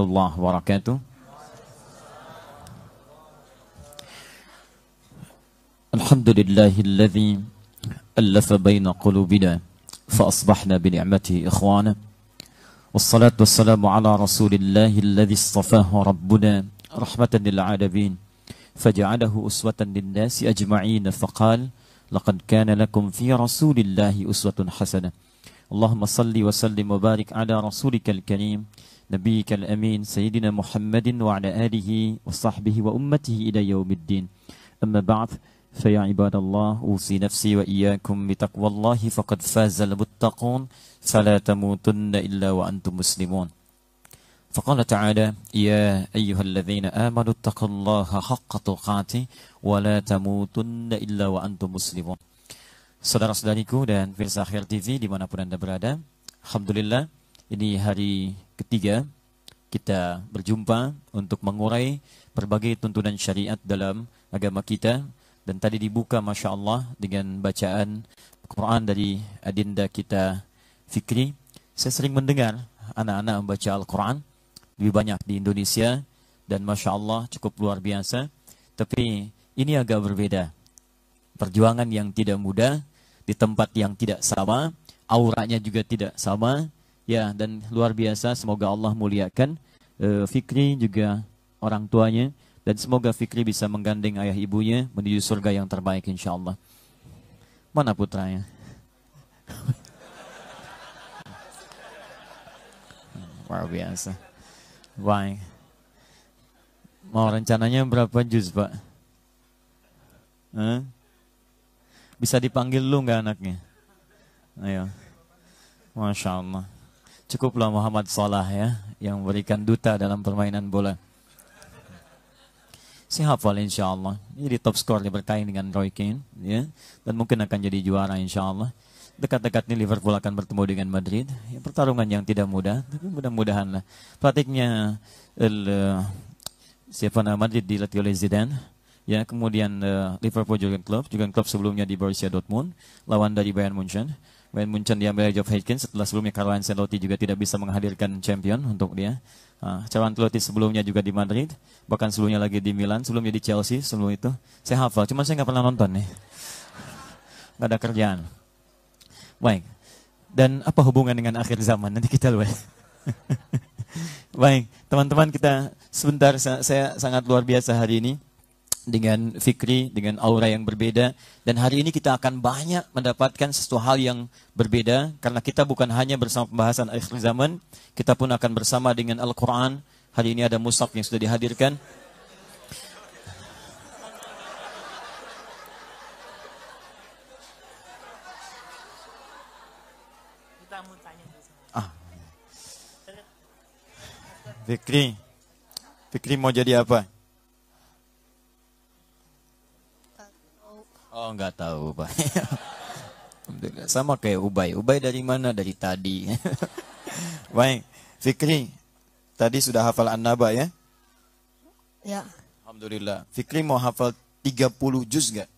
الله وبركاته الحمد لله الذي ألف بين قلوبنا فأصبحنا بنعمته إخوانا والصلاة والسلام على رسول الله الذي اصطفاه ربنا رحمة للعالمين فجعله أسوة للناس أجمعين فقال لقد كان لكم في رسول الله أسوة حسنة اللهم صل وسلم وبارك على رسولك الكريم نبيك الأمين سيدنا محمد وعلى آله وصحبه وأمته إلى يوم الدين. أما بعد فيا عباد الله أوصي نفسي وإياكم بتقوى الله فقد فاز المتقون فلا تموتن إلا وأنتم مسلمون. فقال تعالى يا أيها الذين آمنوا اتقوا الله حق تقاته ولا تموتن إلا وأنتم مسلمون. Saudara-saudariku dan Firsa Akhir TV di mana pun Anda berada Alhamdulillah ini hari ketiga kita berjumpa untuk mengurai berbagai tuntunan syariat dalam agama kita. Dan tadi dibuka Masya Allah dengan bacaan Quran dari adinda kita Fikri. Saya sering mendengar anak-anak membaca Al-Quran lebih banyak di Indonesia dan Masya Allah cukup luar biasa. Tapi ini agak berbeda. Perjuangan yang tidak mudah di tempat yang tidak sama, auranya juga tidak sama, ya dan luar biasa. Semoga Allah muliakan uh, Fikri juga orang tuanya dan semoga Fikri bisa menggandeng ayah ibunya menuju surga yang terbaik insya Allah. Mana putranya? Luar biasa. Baik. Mau rencananya berapa juz, Pak? Huh? Bisa dipanggil lu nggak anaknya? Ayo. Masya Allah. Cukuplah Muhammad Salah ya, yang memberikan duta dalam permainan bola. Si hafal insya Allah. Jadi top skor berkain dengan Roy Keane. Ya. Dan mungkin akan jadi juara insya Allah. Dekat-dekat ini Liverpool akan bertemu dengan Madrid. Ya, pertarungan yang tidak mudah, tapi mudah-mudahan lah. Pelatihnya el, uh, siapa nama Madrid dilatih oleh Zidane. Ya, kemudian uh, Liverpool Jurgen Klopp, Jurgen Klopp sebelumnya di Borussia Dortmund, lawan dari Bayern Munchen. Bayern Munchen diambil oleh Geoff Haykins setelah sebelumnya Carlo Ancelotti juga tidak bisa menghadirkan champion untuk dia. Uh, Carlo Ancelotti sebelumnya juga di Madrid, bahkan sebelumnya lagi di Milan, sebelumnya di Chelsea, sebelum itu. Saya hafal, cuma saya nggak pernah nonton nih. Nggak ada kerjaan. Baik. Dan apa hubungan dengan akhir zaman? Nanti kita lihat. Baik, teman-teman kita sebentar saya sangat luar biasa hari ini dengan Fikri, dengan aura yang berbeda. Dan hari ini kita akan banyak mendapatkan sesuatu hal yang berbeda. Karena kita bukan hanya bersama pembahasan akhir zaman, kita pun akan bersama dengan Al-Quran. Hari ini ada musaf yang sudah dihadirkan. Ah. Fikri, Fikri mau jadi apa? Oh nggak tahu pak. Sama kayak Ubay. Ubay dari mana? Dari tadi. Baik, Fikri. Tadi sudah hafal An-Naba ya? Ya. Alhamdulillah. Fikri mau hafal 30 juz nggak?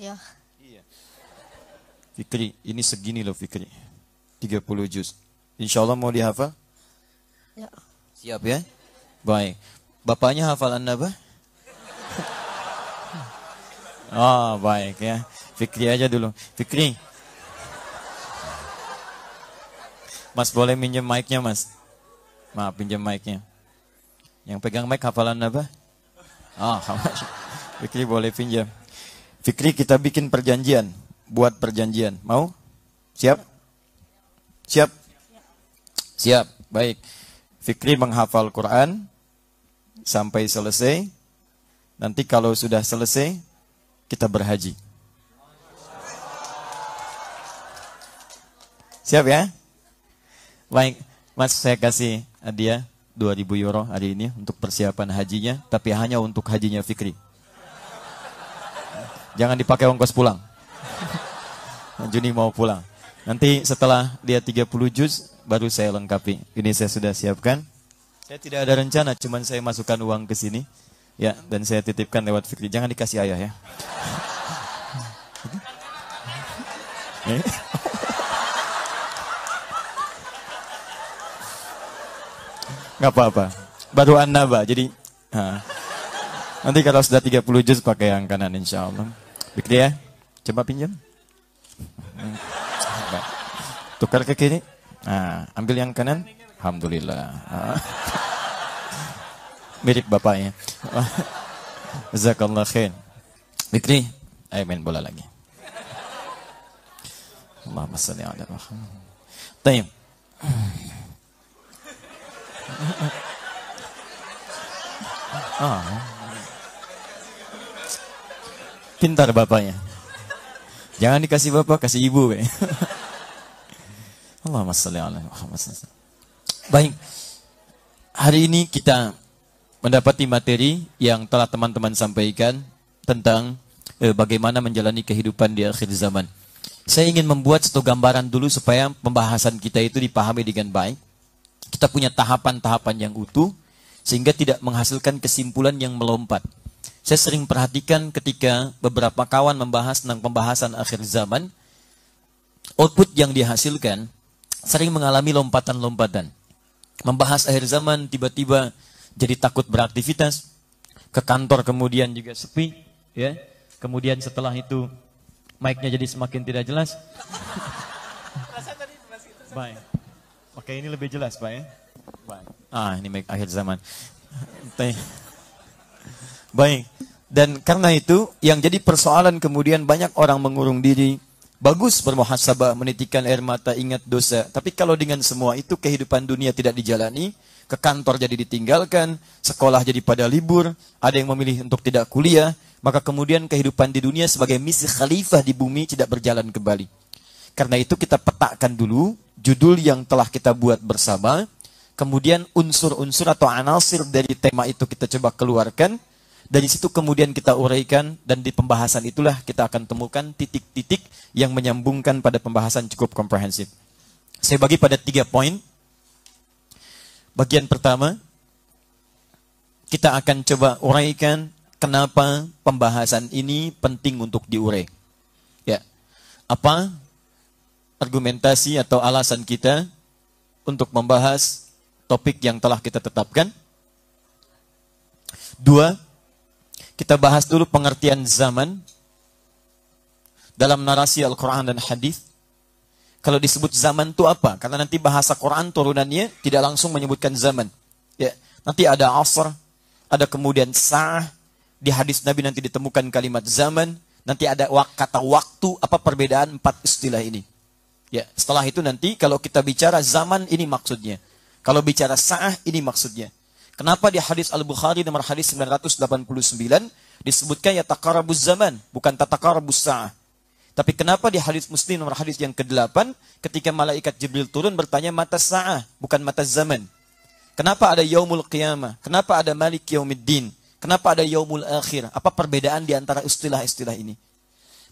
Ya. Iya. Fikri, ini segini loh Fikri. 30 juz. Insya Allah mau dihafal? Ya. Siap ya? Baik. Bapaknya hafal An-Naba? Oh baik ya. Fikri aja dulu. Fikri. Mas boleh minjem mic-nya mas? Maaf pinjam mic-nya. Yang pegang mic hafalan apa? Oh, Fikri boleh pinjam. Fikri kita bikin perjanjian. Buat perjanjian. Mau? Siap? Siap? Siap. Baik. Fikri menghafal Quran sampai selesai. Nanti kalau sudah selesai, kita berhaji. Siap ya? Baik, Mas saya kasih hadiah 2000 euro hari ini untuk persiapan hajinya, tapi hanya untuk hajinya Fikri. Jangan dipakai ongkos pulang. Juni mau pulang. Nanti setelah dia 30 juz, baru saya lengkapi. Ini saya sudah siapkan. Saya tidak ada rencana, cuman saya masukkan uang ke sini. Ya, dan saya titipkan lewat Fikri. Jangan dikasih ayah ya. Nggak apa-apa. Baru an-naba. Jadi ha. nanti kalau sudah 30 juz pakai yang kanan insya Allah. Fikri ya. Coba pinjam. Tukar ke kiri. Nah, ambil yang kanan. Alhamdulillah. Ah. Mirip bapaknya. Jazakallah khair. Fikri, ayo main bola lagi. Allahumma salli ala Muhammad. Tayyib. Ah. Pintar bapaknya. Jangan dikasih bapak, kasih ibu. Allahumma salli ala Muhammad. Baik. Hari ini kita mendapati materi yang telah teman-teman sampaikan tentang eh, bagaimana menjalani kehidupan di akhir zaman. Saya ingin membuat satu gambaran dulu supaya pembahasan kita itu dipahami dengan baik. Kita punya tahapan-tahapan yang utuh sehingga tidak menghasilkan kesimpulan yang melompat. Saya sering perhatikan ketika beberapa kawan membahas tentang pembahasan akhir zaman, output yang dihasilkan sering mengalami lompatan-lompatan. Membahas akhir zaman tiba-tiba jadi takut beraktivitas, ke kantor kemudian juga sepi, ya. Kemudian setelah itu mic-nya jadi semakin tidak jelas. Baik. Oke, ini lebih jelas, Pak ya. Baik. Ah, ini mic akhir zaman. Baik. Dan karena itu yang jadi persoalan kemudian banyak orang mengurung diri. Bagus bermuhasabah, menitikan air mata, ingat dosa. Tapi kalau dengan semua itu kehidupan dunia tidak dijalani, ke kantor jadi ditinggalkan, sekolah jadi pada libur, ada yang memilih untuk tidak kuliah, maka kemudian kehidupan di dunia sebagai misi khalifah di bumi tidak berjalan kembali. Karena itu kita petakan dulu judul yang telah kita buat bersama, kemudian unsur-unsur atau anasir dari tema itu kita coba keluarkan, dari situ kemudian kita uraikan dan di pembahasan itulah kita akan temukan titik-titik yang menyambungkan pada pembahasan cukup komprehensif. Saya bagi pada tiga poin. Bagian pertama, kita akan coba uraikan kenapa pembahasan ini penting untuk diurai. Ya. Apa argumentasi atau alasan kita untuk membahas topik yang telah kita tetapkan? Dua, kita bahas dulu pengertian zaman dalam narasi Al-Quran dan Hadis. Kalau disebut zaman itu apa? Karena nanti bahasa Quran turunannya tidak langsung menyebutkan zaman. Ya, nanti ada asr, ada kemudian sah, di hadis Nabi nanti ditemukan kalimat zaman, nanti ada kata waktu, apa perbedaan empat istilah ini. Ya, setelah itu nanti kalau kita bicara zaman ini maksudnya. Kalau bicara sah ini maksudnya. Kenapa di hadis Al-Bukhari nomor hadis 989 disebutkan ya takarabuz zaman, bukan tatakarabuz sa'ah. Tapi kenapa di hadis Muslim nomor hadis yang ke-8 ketika malaikat Jibril turun bertanya mata sa'ah, bukan mata zaman. Kenapa ada yaumul qiyamah? Kenapa ada malik yaumiddin? Kenapa ada yaumul akhir? Apa perbedaan di antara istilah-istilah ini?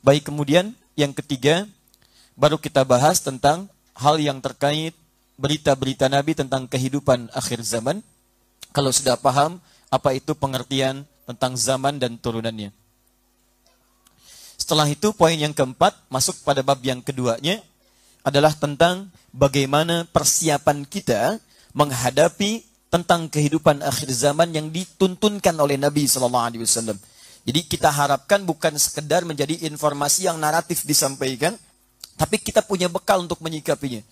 Baik kemudian yang ketiga baru kita bahas tentang hal yang terkait berita-berita Nabi tentang kehidupan akhir zaman kalau sudah paham apa itu pengertian tentang zaman dan turunannya. Setelah itu poin yang keempat masuk pada bab yang keduanya adalah tentang bagaimana persiapan kita menghadapi tentang kehidupan akhir zaman yang dituntunkan oleh Nabi Sallallahu Alaihi Wasallam. Jadi kita harapkan bukan sekedar menjadi informasi yang naratif disampaikan, tapi kita punya bekal untuk menyikapinya.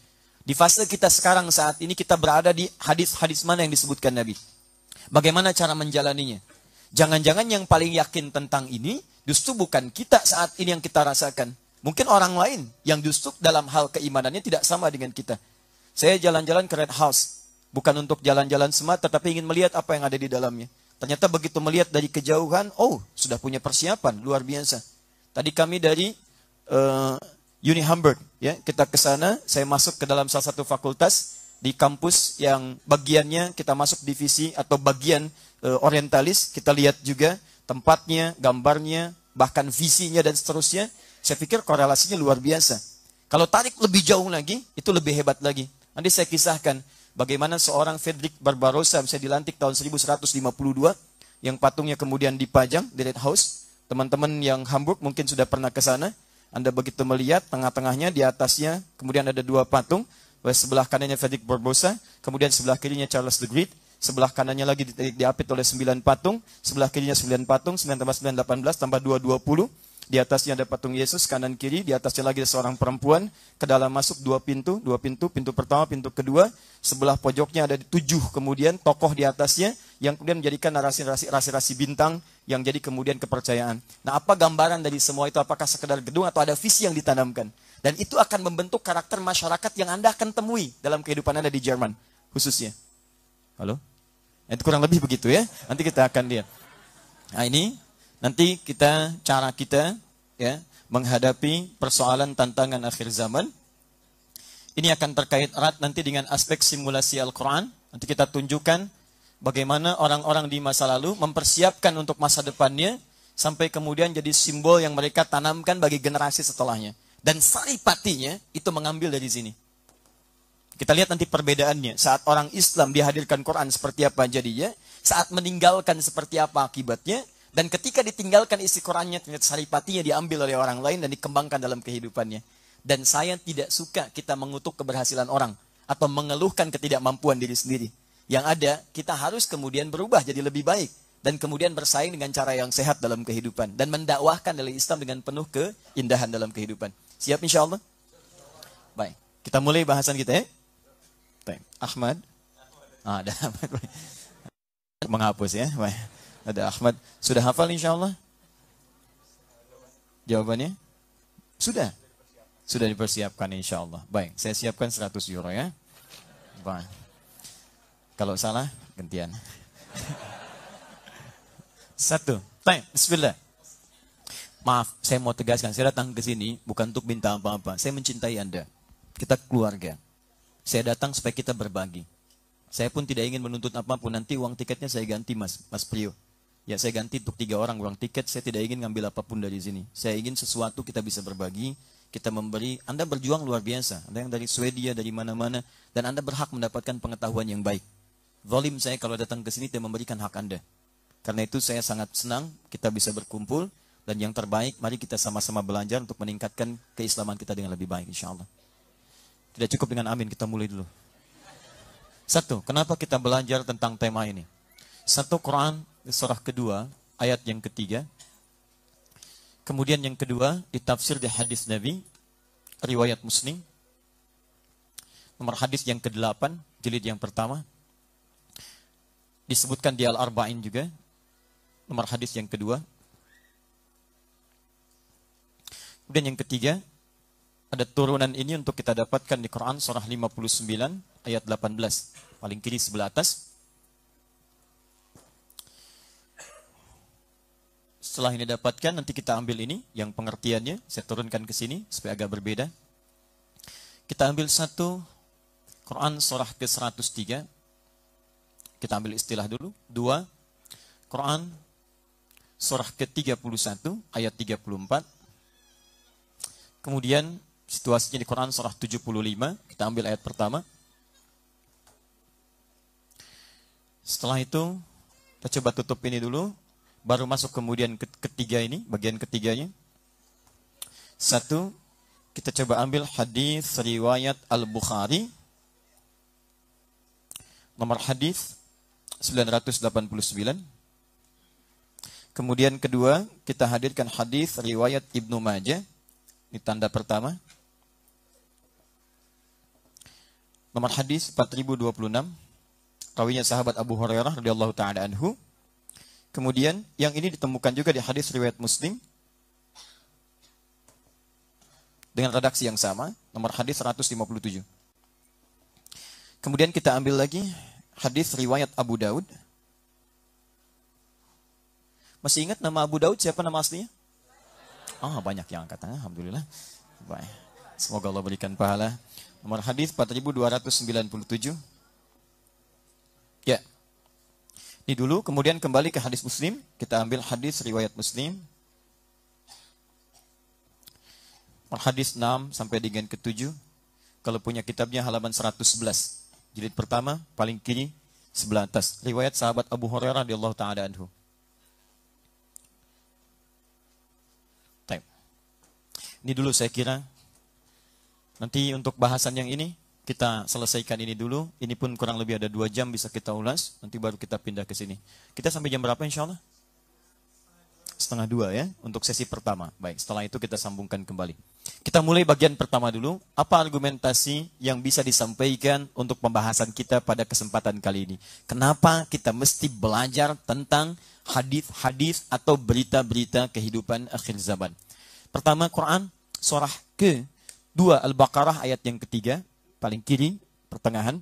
Di fase kita sekarang saat ini kita berada di hadis-hadis mana yang disebutkan Nabi. Bagaimana cara menjalaninya? Jangan-jangan yang paling yakin tentang ini justru bukan kita saat ini yang kita rasakan. Mungkin orang lain yang justru dalam hal keimanannya tidak sama dengan kita. Saya jalan-jalan ke Red House. Bukan untuk jalan-jalan semata, tapi ingin melihat apa yang ada di dalamnya. Ternyata begitu melihat dari kejauhan, oh sudah punya persiapan, luar biasa. Tadi kami dari uh, Uni Hamburg, ya kita ke sana, saya masuk ke dalam salah satu fakultas, di kampus yang bagiannya kita masuk divisi atau bagian e, orientalis, kita lihat juga tempatnya, gambarnya, bahkan visinya dan seterusnya. Saya pikir korelasinya luar biasa. Kalau tarik lebih jauh lagi, itu lebih hebat lagi. Nanti saya kisahkan bagaimana seorang Frederick Barbarossa, saya dilantik tahun 1152, yang patungnya kemudian dipajang di Red House. Teman-teman yang Hamburg mungkin sudah pernah ke sana. Anda begitu melihat tengah-tengahnya di atasnya kemudian ada dua patung. Sebelah kanannya Frederick Barbarossa, kemudian sebelah kirinya Charles the Great. Sebelah kanannya lagi di- diapit oleh sembilan patung, sebelah kirinya sembilan patung, sembilan tambah sembilan, delapan belas, tambah dua, dua puluh. Di atasnya ada patung Yesus, kanan kiri, di atasnya lagi ada seorang perempuan. Ke dalam masuk dua pintu, dua pintu, pintu pertama, pintu kedua. Sebelah pojoknya ada tujuh kemudian tokoh di atasnya yang kemudian menjadikan narasi-narasi rasi-rasi bintang yang jadi kemudian kepercayaan. Nah apa gambaran dari semua itu? Apakah sekedar gedung atau ada visi yang ditanamkan? Dan itu akan membentuk karakter masyarakat yang Anda akan temui dalam kehidupan Anda di Jerman khususnya. Halo? Itu kurang lebih begitu ya. Nanti kita akan lihat. Nah ini nanti kita cara kita ya menghadapi persoalan tantangan akhir zaman. Ini akan terkait erat nanti dengan aspek simulasi Al-Quran. Nanti kita tunjukkan bagaimana orang-orang di masa lalu mempersiapkan untuk masa depannya sampai kemudian jadi simbol yang mereka tanamkan bagi generasi setelahnya. Dan saripatinya itu mengambil dari sini. Kita lihat nanti perbedaannya. Saat orang Islam dihadirkan Quran seperti apa jadinya. Saat meninggalkan seperti apa akibatnya. Dan ketika ditinggalkan isi Qurannya, ternyata saripatinya diambil oleh orang lain dan dikembangkan dalam kehidupannya. Dan saya tidak suka kita mengutuk keberhasilan orang. Atau mengeluhkan ketidakmampuan diri sendiri. Yang ada, kita harus kemudian berubah jadi lebih baik. Dan kemudian bersaing dengan cara yang sehat dalam kehidupan. Dan mendakwahkan dari Islam dengan penuh keindahan dalam kehidupan. Siap insya Allah? Baik, kita mulai bahasan kita ya. Baik, Ahmad. Ah, ada Ahmad. Menghapus ya. Ada Ahmad. Sudah hafal insya Allah? Jawabannya? Sudah. Sudah dipersiapkan insya Allah. Baik, saya siapkan 100 euro ya. Baik. Kalau salah, gantian. Satu. Baik, bismillah. Maaf, saya mau tegaskan, saya datang ke sini bukan untuk minta apa-apa. Saya mencintai Anda. Kita keluarga. Saya datang supaya kita berbagi. Saya pun tidak ingin menuntut apa pun. Nanti uang tiketnya saya ganti, Mas, Mas Prio. Ya, saya ganti untuk tiga orang uang tiket. Saya tidak ingin ngambil apa pun dari sini. Saya ingin sesuatu kita bisa berbagi, kita memberi. Anda berjuang luar biasa. Anda yang dari Swedia, dari mana-mana, dan Anda berhak mendapatkan pengetahuan yang baik. Zolim saya kalau datang ke sini tidak memberikan hak Anda. Karena itu saya sangat senang kita bisa berkumpul dan yang terbaik mari kita sama-sama belajar untuk meningkatkan keislaman kita dengan lebih baik insya Allah. Tidak cukup dengan amin, kita mulai dulu. Satu, kenapa kita belajar tentang tema ini? Satu Quran surah kedua ayat yang ketiga. Kemudian yang kedua ditafsir di hadis Nabi riwayat Muslim. Nomor hadis yang ke-8 jilid yang pertama. Disebutkan di Al-Arba'in juga nomor hadis yang kedua. Kemudian yang ketiga, ada turunan ini untuk kita dapatkan di Quran surah 59 ayat 18. Paling kiri sebelah atas. Setelah ini dapatkan, nanti kita ambil ini, yang pengertiannya, saya turunkan ke sini, supaya agak berbeda. Kita ambil satu, Quran surah ke-103. Kita ambil istilah dulu. Dua, Quran surah ke-31 ayat 34. Kemudian situasinya di Quran surah 75, kita ambil ayat pertama. Setelah itu kita coba tutup ini dulu, baru masuk kemudian ke ketiga ini, bagian ketiganya. Satu, kita coba ambil hadis riwayat Al-Bukhari. Nomor hadis 989. Kemudian kedua, kita hadirkan hadis riwayat Ibnu Majah. Ini tanda pertama. Nomor hadis 4026. Rawinya sahabat Abu Hurairah radhiyallahu taala anhu. Kemudian yang ini ditemukan juga di hadis riwayat Muslim dengan redaksi yang sama, nomor hadis 157. Kemudian kita ambil lagi hadis riwayat Abu Daud masih ingat nama Abu Daud siapa nama aslinya? Ah, banyak yang angkat tangan, alhamdulillah. Baik. Semoga Allah berikan pahala. Nomor hadis 4297. Ya. Ini dulu, kemudian kembali ke hadis Muslim. Kita ambil hadis riwayat Muslim. Hadis 6 sampai dengan ke-7. Kalau punya kitabnya halaman 111. Jilid pertama, paling kiri, sebelah atas. Riwayat sahabat Abu Hurairah radhiyallahu taala anhu. Ini dulu saya kira. Nanti untuk bahasan yang ini kita selesaikan ini dulu. Ini pun kurang lebih ada dua jam bisa kita ulas. Nanti baru kita pindah ke sini. Kita sampai jam berapa insya Allah? Setengah dua ya untuk sesi pertama. Baik, setelah itu kita sambungkan kembali. Kita mulai bagian pertama dulu. Apa argumentasi yang bisa disampaikan untuk pembahasan kita pada kesempatan kali ini? Kenapa kita mesti belajar tentang hadis-hadis atau berita-berita kehidupan akhir zaman? Pertama Quran surah ke dua Al-Baqarah ayat yang ketiga paling kiri pertengahan.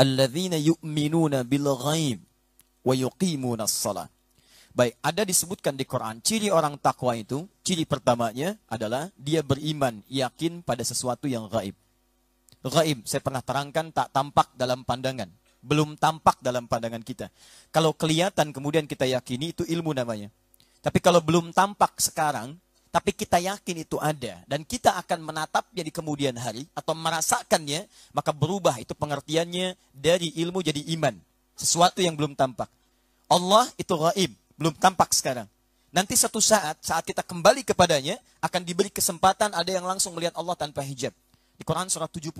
Alladzina yu'minuna bil ghaib wa yuqimuna salat. Baik, ada disebutkan di Quran ciri orang takwa itu, ciri pertamanya adalah dia beriman, yakin pada sesuatu yang gaib. Gaib, saya pernah terangkan tak tampak dalam pandangan, belum tampak dalam pandangan kita. Kalau kelihatan kemudian kita yakini itu ilmu namanya. Tapi kalau belum tampak sekarang, tapi kita yakin itu ada dan kita akan menatapnya di kemudian hari atau merasakannya, maka berubah itu pengertiannya dari ilmu jadi iman. Sesuatu yang belum tampak. Allah itu gaib, belum tampak sekarang. Nanti satu saat, saat kita kembali kepadanya, akan diberi kesempatan ada yang langsung melihat Allah tanpa hijab. Di Quran surat 75,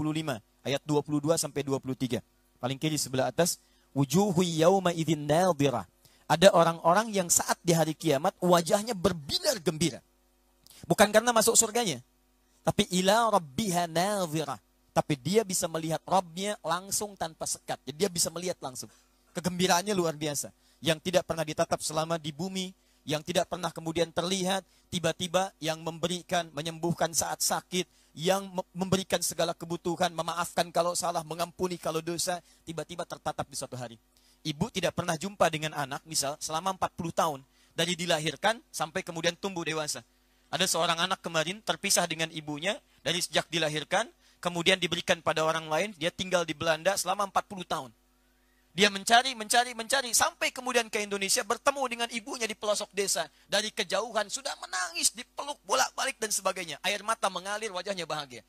ayat 22 sampai 23. Paling kiri sebelah atas, wujuhu yawma idhin nadhira. Ada orang-orang yang saat di hari kiamat wajahnya berbinar gembira. Bukan karena masuk surganya, tapi ila rabbiha nadhira. Tapi dia bisa melihat Rabbnya langsung tanpa sekat. Jadi dia bisa melihat langsung. Kegembiraannya luar biasa yang tidak pernah ditatap selama di bumi, yang tidak pernah kemudian terlihat, tiba-tiba yang memberikan, menyembuhkan saat sakit, yang memberikan segala kebutuhan, memaafkan kalau salah, mengampuni kalau dosa, tiba-tiba tertatap di suatu hari. Ibu tidak pernah jumpa dengan anak, misal selama 40 tahun, dari dilahirkan sampai kemudian tumbuh dewasa. Ada seorang anak kemarin terpisah dengan ibunya dari sejak dilahirkan, kemudian diberikan pada orang lain, dia tinggal di Belanda selama 40 tahun. Dia mencari, mencari, mencari sampai kemudian ke Indonesia bertemu dengan ibunya di pelosok desa. Dari kejauhan sudah menangis, dipeluk bolak-balik dan sebagainya. Air mata mengalir, wajahnya bahagia.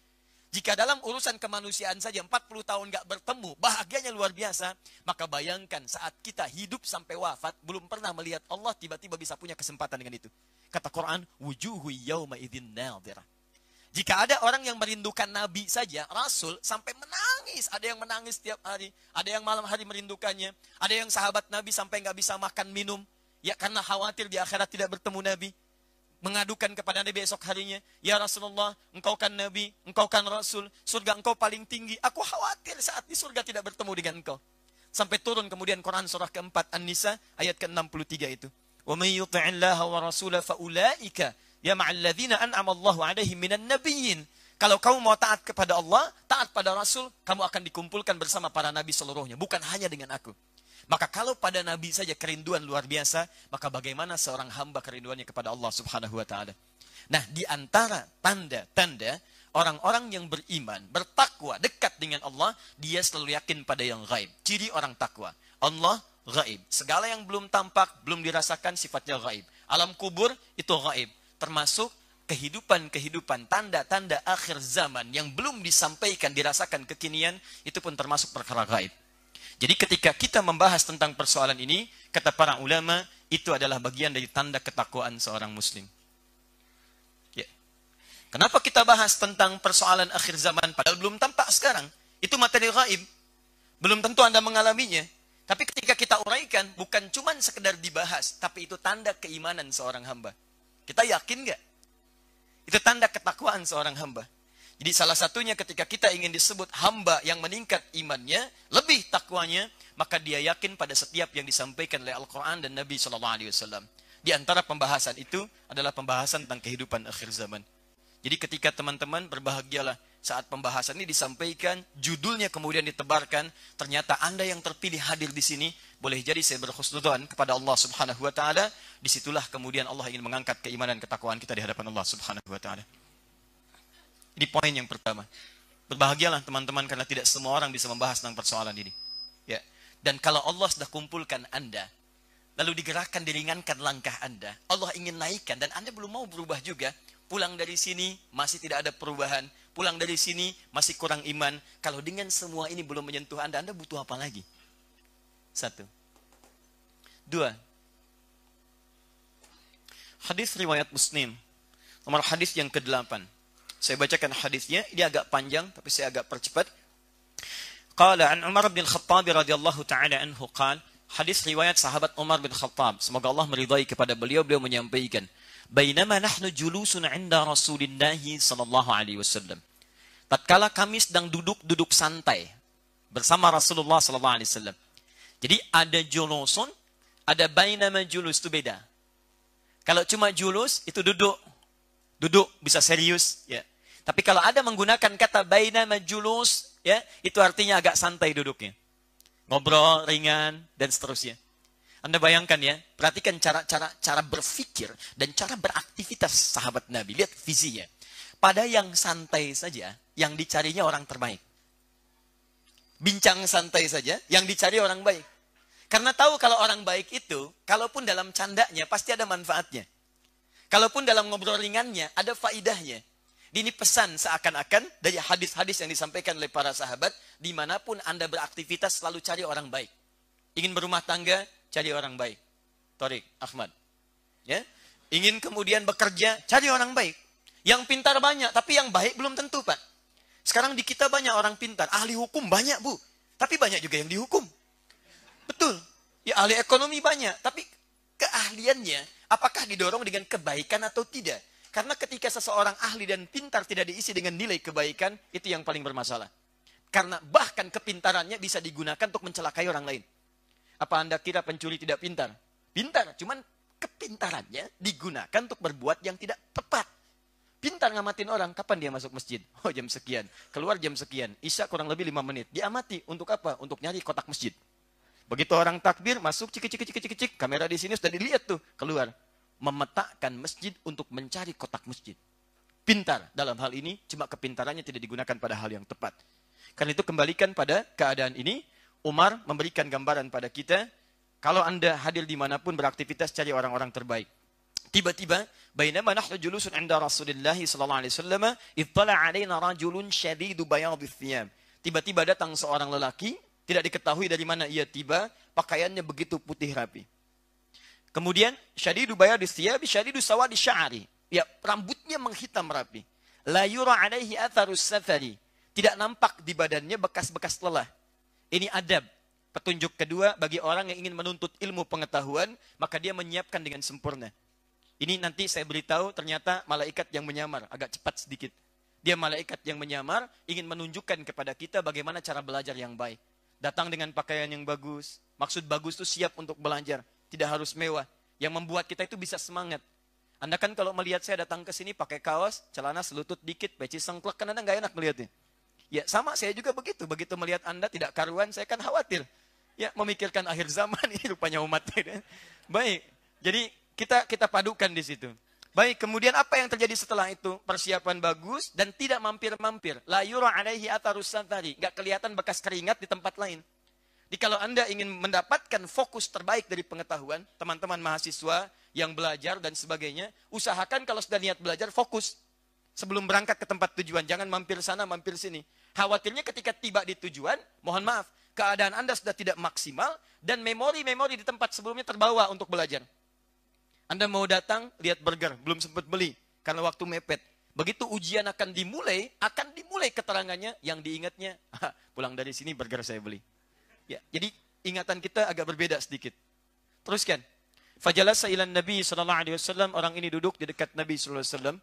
Jika dalam urusan kemanusiaan saja 40 tahun gak bertemu, bahagianya luar biasa. Maka bayangkan saat kita hidup sampai wafat, belum pernah melihat Allah, tiba-tiba bisa punya kesempatan dengan itu. Kata Quran, wujuhu yawma idhin nadirah. Jika ada orang yang merindukan Nabi saja, Rasul, sampai menangis. Ada yang menangis setiap hari. Ada yang malam hari merindukannya. Ada yang sahabat Nabi sampai nggak bisa makan minum. Ya karena khawatir di akhirat tidak bertemu Nabi. Mengadukan kepada Nabi esok harinya. Ya Rasulullah, engkau kan Nabi, engkau kan Rasul. Surga engkau paling tinggi. Aku khawatir saat di surga tidak bertemu dengan engkau. Sampai turun kemudian Quran surah keempat An-Nisa ayat ke-63 itu. Wa may yuti'illaha wa rasulah faulaika Ya ma'alladzina an'amallahu alaihim minan nabiyyin. Kalau kamu mau taat kepada Allah, taat pada Rasul, kamu akan dikumpulkan bersama para nabi seluruhnya. Bukan hanya dengan aku. Maka kalau pada nabi saja kerinduan luar biasa, maka bagaimana seorang hamba kerinduannya kepada Allah subhanahu wa ta'ala. Nah, di antara tanda-tanda orang-orang yang beriman, bertakwa, dekat dengan Allah, dia selalu yakin pada yang gaib. Ciri orang takwa. Allah gaib. Segala yang belum tampak, belum dirasakan sifatnya gaib. Alam kubur itu gaib termasuk kehidupan-kehidupan tanda-tanda akhir zaman yang belum disampaikan dirasakan kekinian itu pun termasuk perkara gaib. Jadi ketika kita membahas tentang persoalan ini, kata para ulama, itu adalah bagian dari tanda ketakwaan seorang muslim. Ya. Kenapa kita bahas tentang persoalan akhir zaman padahal belum tampak sekarang? Itu materi gaib. Belum tentu Anda mengalaminya. Tapi ketika kita uraikan, bukan cuma sekedar dibahas, tapi itu tanda keimanan seorang hamba. Kita yakin nggak? Itu tanda ketakwaan seorang hamba. Jadi salah satunya ketika kita ingin disebut hamba yang meningkat imannya, lebih takwanya, maka dia yakin pada setiap yang disampaikan oleh Al-Quran dan Nabi SAW. Di antara pembahasan itu adalah pembahasan tentang kehidupan akhir zaman. Jadi ketika teman-teman berbahagialah saat pembahasan ini disampaikan, judulnya kemudian ditebarkan, ternyata Anda yang terpilih hadir di sini, boleh jadi saya berkhusnudan kepada Allah Subhanahu wa taala, di situlah kemudian Allah ingin mengangkat keimanan ketakwaan kita di hadapan Allah Subhanahu wa taala. Ini poin yang pertama. Berbahagialah teman-teman karena tidak semua orang bisa membahas tentang persoalan ini. Ya. Dan kalau Allah sudah kumpulkan Anda, lalu digerakkan diringankan langkah Anda, Allah ingin naikkan dan Anda belum mau berubah juga, pulang dari sini masih tidak ada perubahan, pulang dari sini masih kurang iman. Kalau dengan semua ini belum menyentuh Anda, Anda butuh apa lagi? Satu. Dua. Hadis riwayat Muslim. Nomor hadis yang ke-8. Saya bacakan hadisnya, ini agak panjang tapi saya agak percepat. Qala an Umar bin Khattab radhiyallahu taala anhu qala hadis riwayat sahabat Umar bin Khattab. Semoga Allah meridai kepada beliau. Beliau menyampaikan bainama nahnu julusun 'inda Rasulillah sallallahu alaihi wasallam. Tatkala kami sedang duduk-duduk santai bersama Rasulullah sallallahu alaihi wasallam. Jadi ada julusun ada bainama julus itu beda. Kalau cuma julus itu duduk. Duduk bisa serius ya tapi kalau ada menggunakan kata bainama julus ya itu artinya agak santai duduknya ngobrol ringan dan seterusnya anda bayangkan ya, perhatikan cara-cara cara berpikir dan cara beraktivitas sahabat Nabi. Lihat visinya. Pada yang santai saja, yang dicarinya orang terbaik. Bincang santai saja, yang dicari orang baik. Karena tahu kalau orang baik itu, kalaupun dalam candanya pasti ada manfaatnya. Kalaupun dalam ngobrol ringannya, ada faidahnya. Ini pesan seakan-akan dari hadis-hadis yang disampaikan oleh para sahabat, di mana pun Anda beraktivitas selalu cari orang baik. Ingin berumah tangga, cari orang baik. Torik, Ahmad. Ya. Ingin kemudian bekerja, cari orang baik. Yang pintar banyak, tapi yang baik belum tentu, Pak. Sekarang di kita banyak orang pintar, ahli hukum banyak, Bu. Tapi banyak juga yang dihukum. Betul. Ya ahli ekonomi banyak, tapi keahliannya apakah didorong dengan kebaikan atau tidak? Karena ketika seseorang ahli dan pintar tidak diisi dengan nilai kebaikan, itu yang paling bermasalah. Karena bahkan kepintarannya bisa digunakan untuk mencelakai orang lain. Apa Anda kira pencuri tidak pintar? Pintar, cuman kepintarannya digunakan untuk berbuat yang tidak tepat. Pintar ngamatin orang, kapan dia masuk masjid? Oh jam sekian, keluar jam sekian, isya kurang lebih lima menit. Diamati, untuk apa? Untuk nyari kotak masjid. Begitu orang takbir, masuk cik cik cik cik cik, kamera di sini sudah dilihat tuh, keluar. Memetakkan masjid untuk mencari kotak masjid. Pintar dalam hal ini, cuma kepintarannya tidak digunakan pada hal yang tepat. Karena itu kembalikan pada keadaan ini, Umar memberikan gambaran pada kita, kalau anda hadir di mana pun beraktivitas cari orang-orang terbaik. Tiba-tiba, bainama nahnu julusun inda Rasulullah sallallahu alaihi wasallam, ittala alaina rajulun syadidu bayadhi thiyab. Tiba-tiba datang seorang lelaki, tidak diketahui dari mana ia tiba, pakaiannya begitu putih rapi. Kemudian, syadidu bayadhi thiyab, syadidu sawadi sya'ari. Ya, rambutnya menghitam rapi. La yura alaihi atharus safari. Tidak nampak di badannya bekas-bekas lelah. Ini adab. Petunjuk kedua bagi orang yang ingin menuntut ilmu pengetahuan, maka dia menyiapkan dengan sempurna. Ini nanti saya beritahu ternyata malaikat yang menyamar, agak cepat sedikit. Dia malaikat yang menyamar, ingin menunjukkan kepada kita bagaimana cara belajar yang baik. Datang dengan pakaian yang bagus. Maksud bagus itu siap untuk belajar. Tidak harus mewah. Yang membuat kita itu bisa semangat. Anda kan kalau melihat saya datang ke sini pakai kaos, celana selutut dikit, peci sengklek, kan Anda nggak enak melihatnya. Ya sama saya juga begitu. Begitu melihat Anda tidak karuan, saya kan khawatir. Ya memikirkan akhir zaman ini rupanya umat. Baik. Jadi kita kita padukan di situ. Baik, kemudian apa yang terjadi setelah itu? Persiapan bagus dan tidak mampir-mampir. La yura alaihi atarus santari. Gak kelihatan bekas keringat di tempat lain. Jadi kalau Anda ingin mendapatkan fokus terbaik dari pengetahuan, teman-teman mahasiswa yang belajar dan sebagainya, usahakan kalau sudah niat belajar, fokus sebelum berangkat ke tempat tujuan. Jangan mampir sana, mampir sini. Khawatirnya ketika tiba di tujuan, mohon maaf, keadaan Anda sudah tidak maksimal dan memori-memori di tempat sebelumnya terbawa untuk belajar. Anda mau datang, lihat burger, belum sempat beli karena waktu mepet. Begitu ujian akan dimulai, akan dimulai keterangannya yang diingatnya, pulang dari sini burger saya beli. Ya, jadi ingatan kita agak berbeda sedikit. Teruskan. Fajalasa ilan Nabi sallallahu alaihi wasallam, orang ini duduk di dekat Nabi sallallahu alaihi wasallam.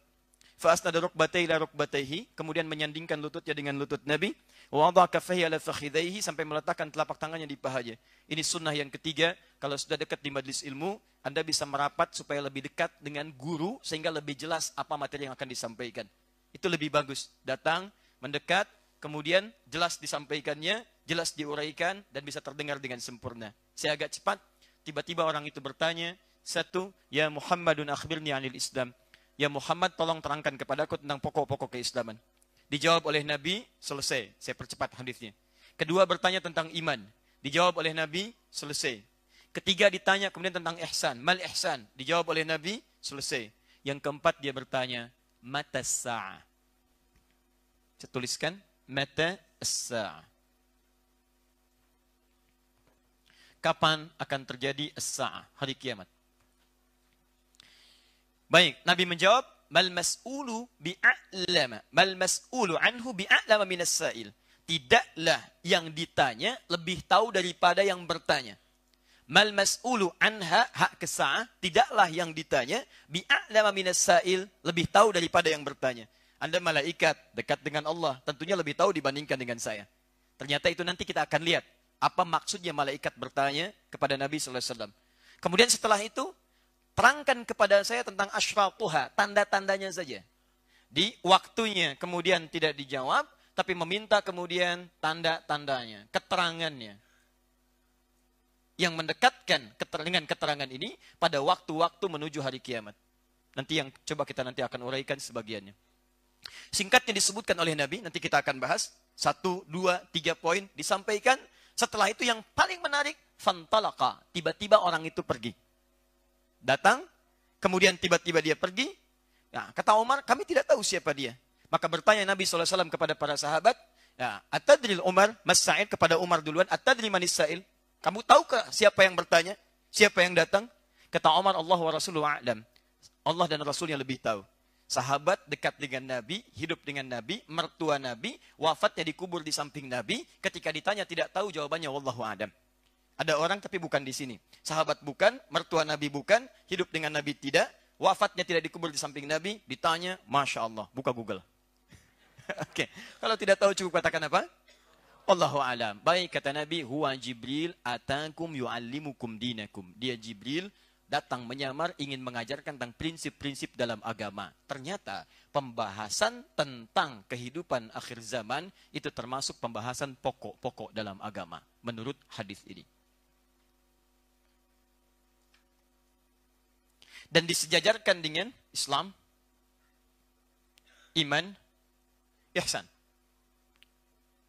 Fa'asnada rukbatayhi la rukbatayhi. Kemudian menyandingkan lututnya dengan lutut Nabi. Wada kafahi ala fakhidaihi. Sampai meletakkan telapak tangannya di pahanya. Ini sunnah yang ketiga. Kalau sudah dekat di majlis ilmu, Anda bisa merapat supaya lebih dekat dengan guru. Sehingga lebih jelas apa materi yang akan disampaikan. Itu lebih bagus. Datang, mendekat, kemudian jelas disampaikannya, jelas diuraikan, dan bisa terdengar dengan sempurna. Saya agak cepat. Tiba-tiba orang itu bertanya, satu, ya Muhammadun akhbirni anil Islam. Ya Muhammad tolong terangkan kepadaku tentang pokok-pokok keislaman. Dijawab oleh Nabi, selesai. Saya percepat hadisnya. Kedua bertanya tentang iman. Dijawab oleh Nabi, selesai. Ketiga ditanya kemudian tentang ihsan. Mal ihsan. Dijawab oleh Nabi, selesai. Yang keempat dia bertanya, mata sa'ah. Saya tuliskan, mata sa'ah. Kapan akan terjadi as Hari kiamat. Baik, Nabi menjawab, mal mas'ulu bi'a'lama. Mal mas'ulu anhu bi'a'lama minas sa'il. Tidaklah yang ditanya lebih tahu daripada yang bertanya. Mal mas'ulu anha hak kesa'ah tidaklah yang ditanya bi'a'lama minas sa'il lebih tahu daripada yang bertanya anda malaikat dekat dengan Allah tentunya lebih tahu dibandingkan dengan saya ternyata itu nanti kita akan lihat apa maksudnya malaikat bertanya kepada Nabi sallallahu alaihi wasallam kemudian setelah itu terangkan kepada saya tentang asyratuha, tanda-tandanya saja. Di waktunya kemudian tidak dijawab, tapi meminta kemudian tanda-tandanya, keterangannya. Yang mendekatkan dengan keterangan ini pada waktu-waktu menuju hari kiamat. Nanti yang coba kita nanti akan uraikan sebagiannya. Singkatnya disebutkan oleh Nabi, nanti kita akan bahas. Satu, dua, tiga poin disampaikan. Setelah itu yang paling menarik, fantalaka. Tiba-tiba orang itu pergi datang, kemudian tiba-tiba dia pergi. Ya, kata Umar, kami tidak tahu siapa dia. Maka bertanya Nabi SAW kepada para sahabat, ya, Atadril Umar, Mas Sa'id kepada Umar duluan, Atadril manis Sa'il. Kamu tahukah siapa yang bertanya? Siapa yang datang? Kata Umar, Allah wa Rasulullah a'lam. Allah dan Rasul yang lebih tahu. Sahabat dekat dengan Nabi, hidup dengan Nabi, mertua Nabi, wafatnya dikubur di samping Nabi. Ketika ditanya tidak tahu jawabannya, Wallahu a'lam. Ada orang tapi bukan di sini. Sahabat bukan, mertua Nabi bukan, hidup dengan Nabi tidak, wafatnya tidak dikubur di samping Nabi, ditanya, Masya Allah, buka Google. Oke, okay. kalau tidak tahu cukup katakan apa? Allahu alam. Baik kata Nabi, huwa Jibril atakum yu'allimukum dinakum. Dia Jibril datang menyamar ingin mengajarkan tentang prinsip-prinsip dalam agama. Ternyata pembahasan tentang kehidupan akhir zaman itu termasuk pembahasan pokok-pokok dalam agama menurut hadis ini. dan disejajarkan dengan Islam, iman, ihsan.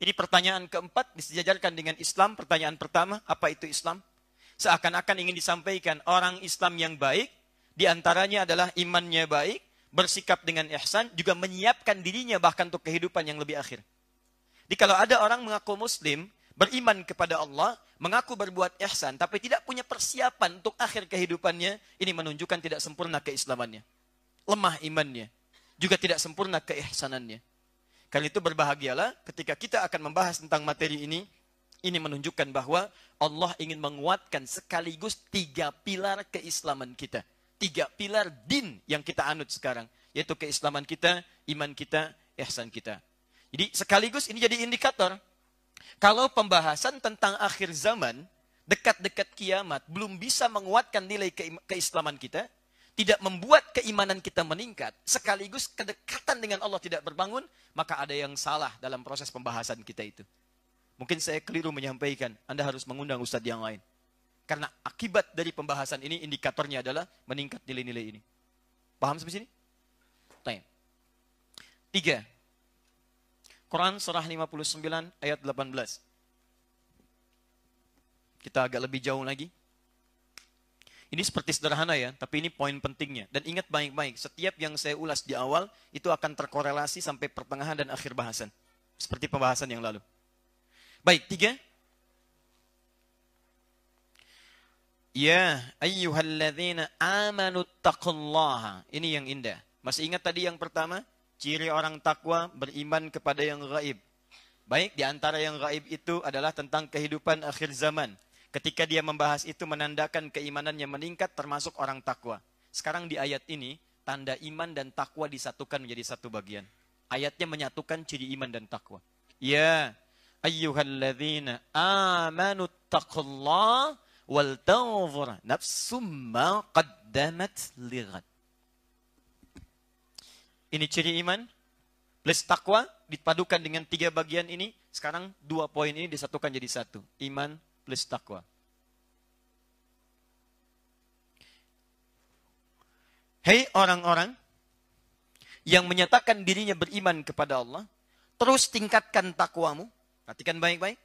Ini pertanyaan keempat disejajarkan dengan Islam. Pertanyaan pertama, apa itu Islam? Seakan-akan ingin disampaikan orang Islam yang baik, di antaranya adalah imannya baik, bersikap dengan ihsan, juga menyiapkan dirinya bahkan untuk kehidupan yang lebih akhir. Jadi kalau ada orang mengaku muslim, beriman kepada Allah, mengaku berbuat ihsan, tapi tidak punya persiapan untuk akhir kehidupannya, ini menunjukkan tidak sempurna keislamannya. Lemah imannya. Juga tidak sempurna keihsanannya. Karena itu berbahagialah ketika kita akan membahas tentang materi ini, ini menunjukkan bahwa Allah ingin menguatkan sekaligus tiga pilar keislaman kita. Tiga pilar din yang kita anut sekarang. Yaitu keislaman kita, iman kita, ihsan kita. Jadi sekaligus ini jadi indikator kalau pembahasan tentang akhir zaman, dekat-dekat kiamat, belum bisa menguatkan nilai ke keislaman kita, tidak membuat keimanan kita meningkat, sekaligus kedekatan dengan Allah tidak berbangun, maka ada yang salah dalam proses pembahasan kita itu. Mungkin saya keliru menyampaikan, Anda harus mengundang ustadz yang lain. Karena akibat dari pembahasan ini, indikatornya adalah meningkat nilai-nilai ini. Paham sampai sini? Tanya. Tiga, Quran surah 59 ayat 18. Kita agak lebih jauh lagi. Ini seperti sederhana ya, tapi ini poin pentingnya. Dan ingat baik-baik, setiap yang saya ulas di awal, itu akan terkorelasi sampai pertengahan dan akhir bahasan. Seperti pembahasan yang lalu. Baik, tiga. Ya ayyuhalladzina amanu taqullaha. Ini yang indah. Masih ingat tadi yang pertama? Ciri orang takwa beriman kepada yang gaib. Baik, di antara yang gaib itu adalah tentang kehidupan akhir zaman. Ketika dia membahas itu menandakan keimanannya meningkat termasuk orang takwa. Sekarang di ayat ini, tanda iman dan takwa disatukan menjadi satu bagian. Ayatnya menyatukan ciri iman dan takwa. Ya ayyuhalladzina amanu taqullah wal tanzur nafsum ma qaddamat lighad. Ini ciri iman plus takwa dipadukan dengan tiga bagian ini. Sekarang dua poin ini disatukan jadi satu. Iman plus takwa. Hei orang-orang yang menyatakan dirinya beriman kepada Allah, terus tingkatkan takwamu. Perhatikan baik-baik.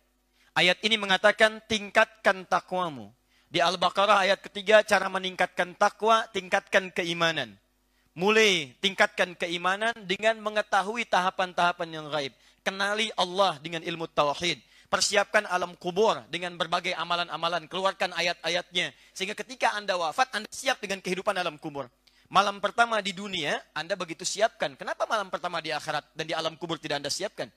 Ayat ini mengatakan tingkatkan takwamu. Di Al-Baqarah ayat ketiga cara meningkatkan takwa, tingkatkan keimanan. Mulai tingkatkan keimanan dengan mengetahui tahapan-tahapan yang gaib. Kenali Allah dengan ilmu tauhid. Persiapkan alam kubur dengan berbagai amalan-amalan. Keluarkan ayat-ayatnya. Sehingga ketika Anda wafat, Anda siap dengan kehidupan alam kubur. Malam pertama di dunia, Anda begitu siapkan. Kenapa malam pertama di akhirat dan di alam kubur tidak Anda siapkan?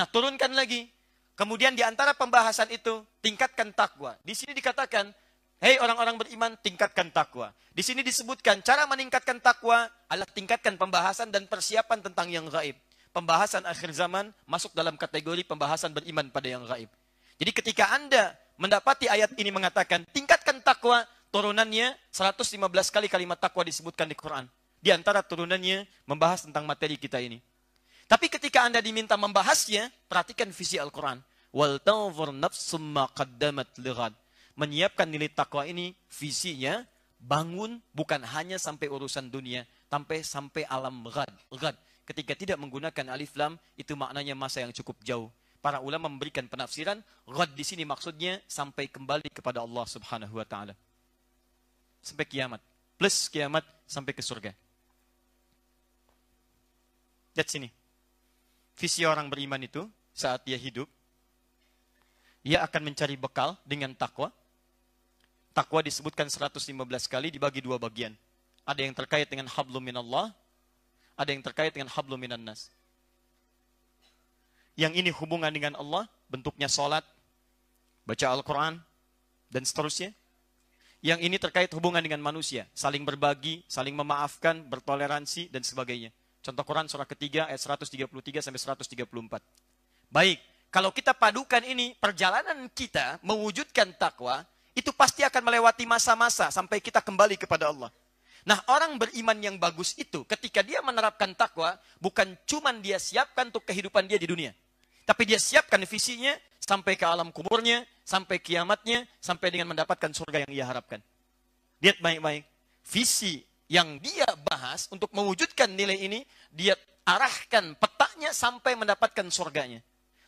Nah, turunkan lagi. Kemudian di antara pembahasan itu, tingkatkan takwa. Di sini dikatakan, hei orang-orang beriman, tingkatkan takwa. Di sini disebutkan, cara meningkatkan takwa adalah tingkatkan pembahasan dan persiapan tentang yang gaib. Pembahasan akhir zaman masuk dalam kategori pembahasan beriman pada yang gaib. Jadi ketika Anda mendapati ayat ini mengatakan, tingkatkan takwa, turunannya 115 kali kalimat takwa disebutkan di Quran. Di antara turunannya membahas tentang materi kita ini. Tapi ketika Anda diminta membahasnya, perhatikan visi Al-Quran. Wal. Menyiapkan nilai takwa ini visinya bangun bukan hanya sampai urusan dunia, sampai sampai alam ghad. Ghad. Ketika tidak menggunakan alif lam, itu maknanya masa yang cukup jauh. Para ulama memberikan penafsiran, ghad di sini maksudnya sampai kembali kepada Allah Subhanahu wa taala sampai kiamat. Plus kiamat sampai ke surga. Lihat sini. Visi orang beriman itu saat dia hidup, ia akan mencari bekal dengan takwa. Takwa disebutkan 115 kali dibagi dua bagian. Ada yang terkait dengan hablum minallah, ada yang terkait dengan hablum minan nas. Yang ini hubungan dengan Allah, bentuknya salat, baca Al-Quran, dan seterusnya. Yang ini terkait hubungan dengan manusia, saling berbagi, saling memaafkan, bertoleransi dan sebagainya. Contoh Quran surah ketiga ayat 133 sampai 134. Baik, kalau kita padukan ini perjalanan kita mewujudkan takwa, itu pasti akan melewati masa-masa sampai kita kembali kepada Allah. Nah, orang beriman yang bagus itu ketika dia menerapkan takwa, bukan cuma dia siapkan untuk kehidupan dia di dunia. Tapi dia siapkan visinya sampai ke alam kuburnya, sampai kiamatnya, sampai dengan mendapatkan surga yang ia harapkan. Lihat baik-baik. Visi yang dia bahas untuk mewujudkan nilai ini, dia arahkan petanya sampai mendapatkan surganya.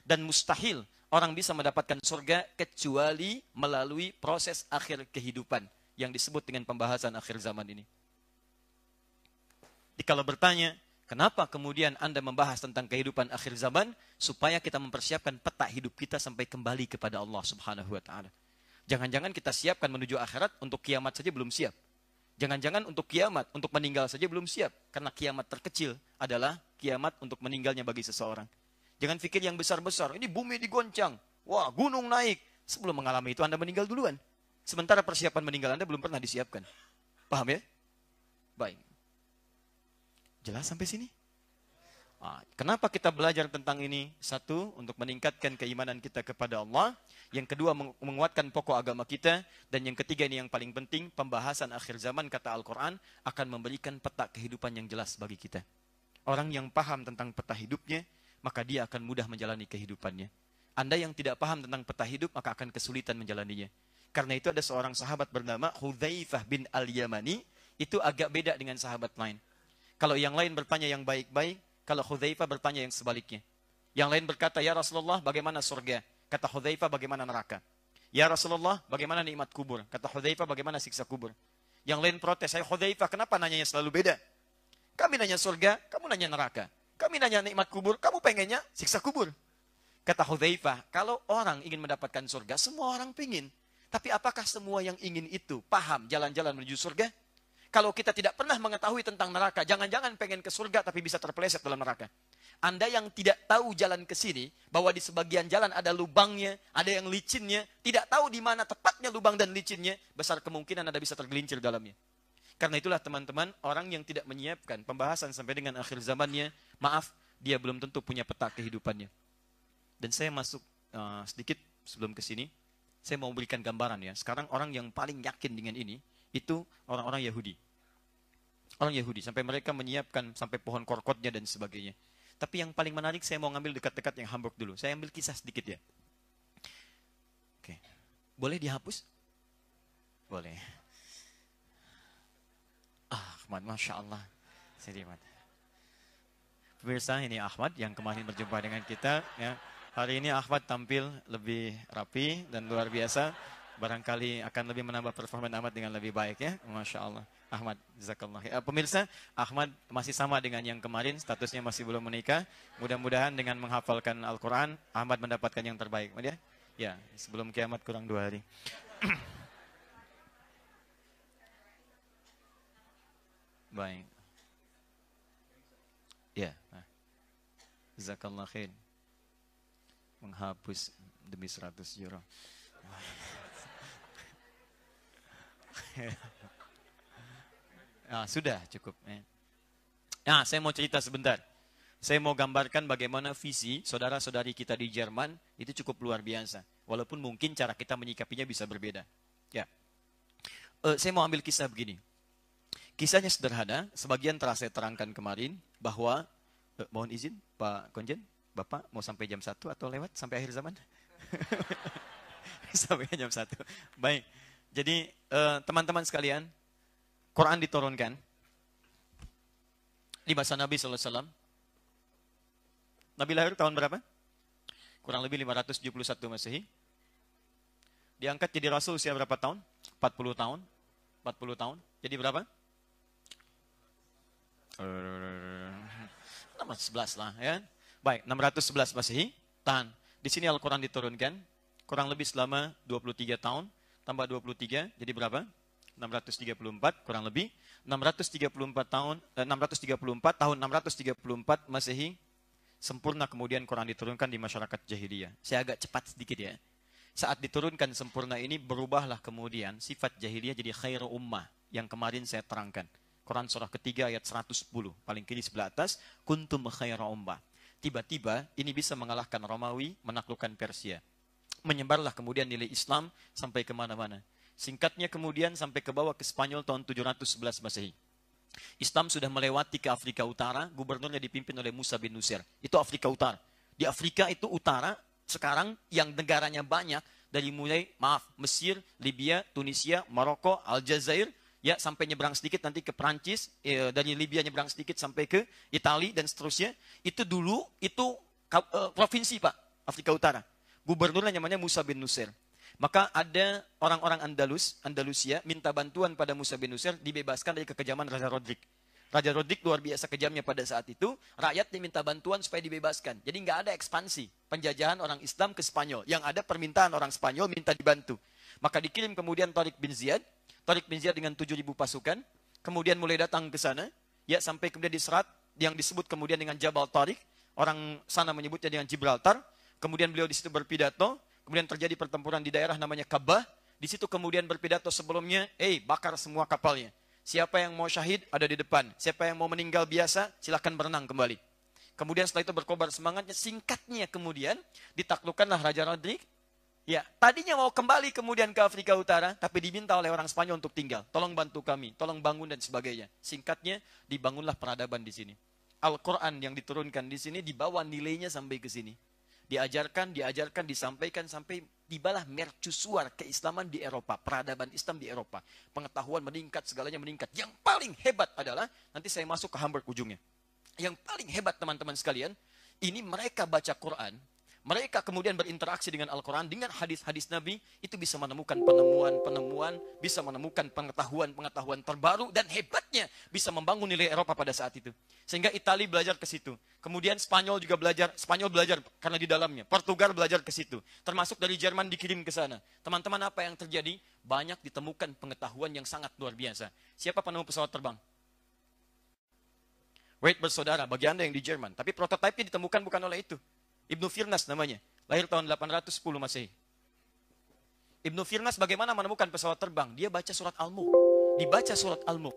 Dan mustahil orang bisa mendapatkan surga kecuali melalui proses akhir kehidupan yang disebut dengan pembahasan akhir zaman ini. Jadi kalau bertanya, Kenapa kemudian Anda membahas tentang kehidupan akhir zaman? Supaya kita mempersiapkan peta hidup kita sampai kembali kepada Allah subhanahu wa ta'ala. Jangan-jangan kita siapkan menuju akhirat untuk kiamat saja belum siap. Jangan-jangan untuk kiamat, untuk meninggal saja belum siap. Karena kiamat terkecil adalah kiamat untuk meninggalnya bagi seseorang. Jangan pikir yang besar-besar, ini bumi digoncang. Wah, gunung naik. Sebelum mengalami itu Anda meninggal duluan. Sementara persiapan meninggal Anda belum pernah disiapkan. Paham ya? Baik. Jelas sampai sini? Nah, kenapa kita belajar tentang ini? Satu, untuk meningkatkan keimanan kita kepada Allah. Yang kedua, menguatkan pokok agama kita. Dan yang ketiga, ini yang paling penting, pembahasan akhir zaman, kata Al-Quran, akan memberikan peta kehidupan yang jelas bagi kita. Orang yang paham tentang peta hidupnya, maka dia akan mudah menjalani kehidupannya. Anda yang tidak paham tentang peta hidup, maka akan kesulitan menjalaninya. Karena itu ada seorang sahabat bernama Hudzaifah bin Al-Yamani, itu agak beda dengan sahabat lain. Kalau yang lain bertanya yang baik-baik, kalau Hudzaifah bertanya yang sebaliknya. Yang lain berkata, "Ya Rasulullah, bagaimana surga?" Kata Hudzaifah, "Bagaimana neraka?" "Ya Rasulullah, bagaimana nikmat kubur?" Kata Hudzaifah, "Bagaimana siksa kubur?" Yang lain protes, "Saya Hudzaifah, kenapa nanyanya selalu beda?" Kami nanya surga, kamu nanya neraka. Kami nanya nikmat kubur, kamu pengennya siksa kubur. Kata Hudzaifah, kalau orang ingin mendapatkan surga, semua orang pingin. Tapi apakah semua yang ingin itu paham jalan-jalan menuju surga? Kalau kita tidak pernah mengetahui tentang neraka, jangan-jangan pengen ke surga tapi bisa terpeleset dalam neraka. Anda yang tidak tahu jalan ke sini, bahwa di sebagian jalan ada lubangnya, ada yang licinnya, tidak tahu di mana tepatnya lubang dan licinnya, besar kemungkinan Anda bisa tergelincir dalamnya. Karena itulah teman-teman, orang yang tidak menyiapkan pembahasan sampai dengan akhir zamannya, maaf, dia belum tentu punya peta kehidupannya. Dan saya masuk uh, sedikit sebelum ke sini, saya mau berikan gambaran ya. Sekarang orang yang paling yakin dengan ini, itu orang-orang Yahudi. Orang Yahudi, sampai mereka menyiapkan sampai pohon korkotnya dan sebagainya. Tapi yang paling menarik saya mau ngambil dekat-dekat yang Hamburg dulu. Saya ambil kisah sedikit ya. Oke. Boleh dihapus? Boleh. Ah, Ahmad, Masya Allah. Sedimat. Pemirsa, ini Ahmad yang kemarin berjumpa dengan kita. Ya. Hari ini Ahmad tampil lebih rapi dan luar biasa barangkali akan lebih menambah performa Ahmad dengan lebih baik ya. Masya Allah. Ahmad, jazakallah. Uh, pemirsa, Ahmad masih sama dengan yang kemarin, statusnya masih belum menikah. Mudah-mudahan dengan menghafalkan Al-Quran, Ahmad mendapatkan yang terbaik. Ya, ya sebelum kiamat kurang dua hari. Baik. Ya. Jazakallah khair. Menghapus demi 100 euro. Nah, sudah cukup. ya. Nah, saya mau cerita sebentar. Saya mau gambarkan bagaimana visi saudara-saudari kita di Jerman itu cukup luar biasa. Walaupun mungkin cara kita menyikapinya bisa berbeda. Ya. Eh, saya mau ambil kisah begini. Kisahnya sederhana, sebagian telah saya terangkan kemarin bahwa eh, mohon izin Pak Konjen, Bapak mau sampai jam 1 atau lewat sampai akhir zaman? sampai jam 1. Baik. Jadi eh, teman-teman sekalian, Quran diturunkan di masa Nabi SAW. Nabi lahir tahun berapa? Kurang lebih 571 Masehi. Diangkat jadi rasul usia berapa tahun? 40 tahun. 40 tahun. Jadi berapa? Eh, 611 lah ya. Baik, 611 Masehi. Tahan. Di sini Al-Quran diturunkan. Kurang lebih selama 23 tahun. Tambah 23, jadi berapa? 634 kurang lebih 634 tahun eh, 634 tahun 634 Masehi sempurna kemudian Quran diturunkan di masyarakat jahiliyah. Saya agak cepat sedikit ya. Saat diturunkan sempurna ini berubahlah kemudian sifat jahiliyah jadi khairu ummah yang kemarin saya terangkan. Quran surah ketiga ayat 110 paling kiri sebelah atas kuntum khairu ummah. Tiba-tiba ini bisa mengalahkan Romawi, menaklukkan Persia. Menyebarlah kemudian nilai Islam sampai ke mana-mana. Singkatnya kemudian sampai ke bawah ke Spanyol tahun 711 Masehi. Islam sudah melewati ke Afrika Utara, gubernurnya dipimpin oleh Musa bin Nusir. Itu Afrika Utara. Di Afrika itu utara, sekarang yang negaranya banyak, dari mulai, maaf, Mesir, Libya, Tunisia, Maroko, Aljazair, ya sampai nyebrang sedikit nanti ke Prancis, eh, dari Libya nyebrang sedikit sampai ke Italia dan seterusnya. Itu dulu, itu eh, provinsi Pak, Afrika Utara. Gubernurnya namanya Musa bin Nusir. Maka ada orang-orang Andalus, Andalusia, minta bantuan pada Musa bin Nusir, dibebaskan dari kekejaman Raja Rodrik. Raja Rodrik luar biasa kejamnya pada saat itu, rakyat diminta bantuan supaya dibebaskan. Jadi nggak ada ekspansi penjajahan orang Islam ke Spanyol. Yang ada permintaan orang Spanyol minta dibantu. Maka dikirim kemudian Tariq bin Ziyad, Tariq bin Ziyad dengan 7.000 pasukan, kemudian mulai datang ke sana, ya sampai kemudian diserat yang disebut kemudian dengan Jabal Tariq, orang sana menyebutnya dengan Gibraltar, kemudian beliau di situ berpidato, Kemudian terjadi pertempuran di daerah namanya Kabah. Di situ kemudian berpidato sebelumnya, eh bakar semua kapalnya. Siapa yang mau syahid ada di depan. Siapa yang mau meninggal biasa silakan berenang kembali. Kemudian setelah itu berkobar semangatnya, singkatnya kemudian ditaklukkanlah Raja Rodrik. Ya, tadinya mau kembali kemudian ke Afrika Utara, tapi diminta oleh orang Spanyol untuk tinggal. Tolong bantu kami, tolong bangun dan sebagainya. Singkatnya, dibangunlah peradaban di sini. Al-Quran yang diturunkan di sini dibawa nilainya sampai ke sini diajarkan, diajarkan, disampaikan sampai tibalah mercusuar keislaman di Eropa, peradaban Islam di Eropa. Pengetahuan meningkat, segalanya meningkat. Yang paling hebat adalah, nanti saya masuk ke Hamburg ujungnya. Yang paling hebat teman-teman sekalian, ini mereka baca Quran, mereka kemudian berinteraksi dengan Al-Quran, dengan hadis-hadis Nabi, itu bisa menemukan penemuan-penemuan, bisa menemukan pengetahuan-pengetahuan terbaru, dan hebatnya bisa membangun nilai Eropa pada saat itu. Sehingga Italia belajar ke situ. Kemudian Spanyol juga belajar, Spanyol belajar karena di dalamnya. Portugal belajar ke situ. Termasuk dari Jerman dikirim ke sana. Teman-teman apa yang terjadi? Banyak ditemukan pengetahuan yang sangat luar biasa. Siapa penemu pesawat terbang? Wait bersaudara, bagi Anda yang di Jerman. Tapi prototipe ditemukan bukan oleh itu. Ibnu Firnas namanya. Lahir tahun 810 Masehi. Ibnu Firnas bagaimana menemukan pesawat terbang? Dia baca surat Al-Mulk. Dibaca surat Al-Mulk.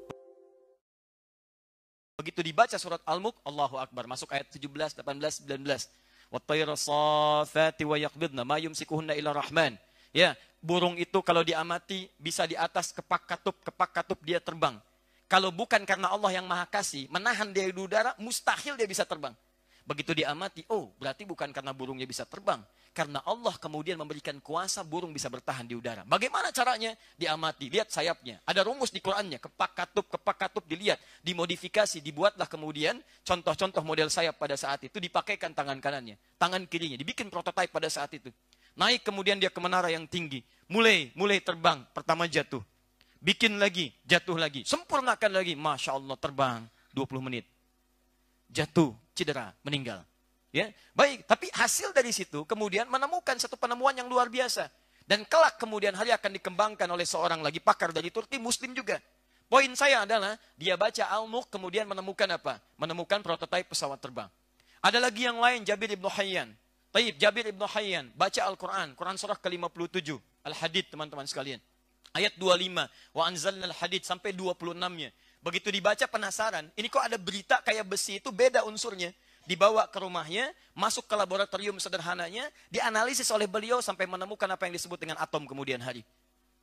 Begitu dibaca surat Al-Mulk, Allahu Akbar. Masuk ayat 17, 18, 19. Wattayra صَافَاتِ wa مَا يُمْسِكُهُنَّ إِلَى ila rahman. Ya, burung itu kalau diamati bisa di atas kepak katup, kepak katup dia terbang. Kalau bukan karena Allah yang maha kasih, menahan dia di udara, mustahil dia bisa terbang. Begitu diamati, oh berarti bukan karena burungnya bisa terbang. Karena Allah kemudian memberikan kuasa burung bisa bertahan di udara. Bagaimana caranya? Diamati, lihat sayapnya. Ada rumus di Qurannya, kepak katup, kepak katup dilihat. Dimodifikasi, dibuatlah kemudian contoh-contoh model sayap pada saat itu dipakaikan tangan kanannya. Tangan kirinya, dibikin prototipe pada saat itu. Naik kemudian dia ke menara yang tinggi. Mulai, mulai terbang. Pertama jatuh. Bikin lagi, jatuh lagi. Sempurnakan lagi. Masya Allah terbang 20 menit jatuh, cedera, meninggal. Ya, baik. Tapi hasil dari situ kemudian menemukan satu penemuan yang luar biasa. Dan kelak kemudian hari akan dikembangkan oleh seorang lagi pakar dari Turki, Muslim juga. Poin saya adalah dia baca Al-Mulk kemudian menemukan apa? Menemukan prototipe pesawat terbang. Ada lagi yang lain Jabir ibnu Hayyan. Taib Jabir ibnu Hayyan baca Al-Quran, Quran surah ke-57, Al-Hadid teman-teman sekalian. Ayat 25, wa anzalna al-hadid sampai 26-nya. Begitu dibaca penasaran, ini kok ada berita kayak besi itu beda unsurnya. Dibawa ke rumahnya, masuk ke laboratorium sederhananya, dianalisis oleh beliau sampai menemukan apa yang disebut dengan atom kemudian hari.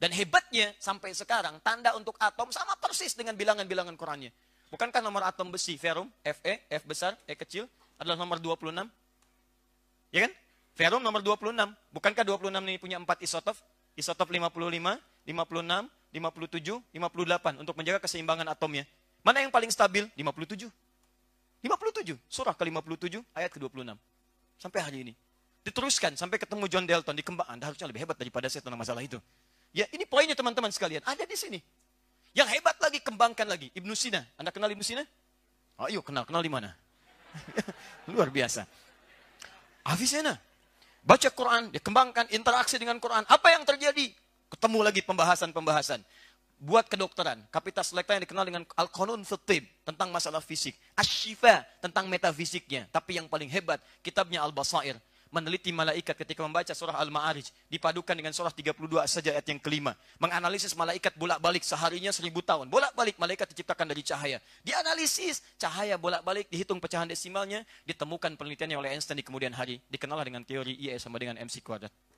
Dan hebatnya sampai sekarang tanda untuk atom sama persis dengan bilangan-bilangan Qurannya. Bukankah nomor atom besi ferum, Fe, F besar, E kecil adalah nomor 26? Ya kan? Ferum nomor 26. Bukankah 26 ini punya 4 isotop? Isotop 55, 56, 57, 58 untuk menjaga keseimbangan atomnya. Mana yang paling stabil? 57. 57. Surah ke-57 ayat ke-26. Sampai hari ini. Diteruskan sampai ketemu John Dalton dikembang. Anda harusnya lebih hebat daripada saya tentang masalah itu. Ya, ini poinnya teman-teman sekalian. Ada di sini. Yang hebat lagi, kembangkan lagi. Ibnu Sina. Anda kenal Ibnu Sina? Oh, yuk kenal. Kenal di mana? Luar biasa. Avicenna. Baca Quran, dikembangkan interaksi dengan Quran. Apa yang terjadi? Ketemu lagi pembahasan-pembahasan. Buat kedokteran, Kapitas Lekta yang dikenal dengan Al-Qanun Fitib, tentang masalah fisik. Ashifa, tentang metafisiknya. Tapi yang paling hebat, kitabnya Al-Basair, meneliti malaikat ketika membaca surah Al-Ma'arij. Dipadukan dengan surah 32 saja ayat yang kelima. Menganalisis malaikat bolak-balik seharinya seribu tahun. Bolak-balik malaikat diciptakan dari cahaya. Dianalisis cahaya bolak-balik, dihitung pecahan desimalnya. Ditemukan penelitiannya oleh Einstein di kemudian hari. Dikenal dengan teori I sama dengan MC kuadrat.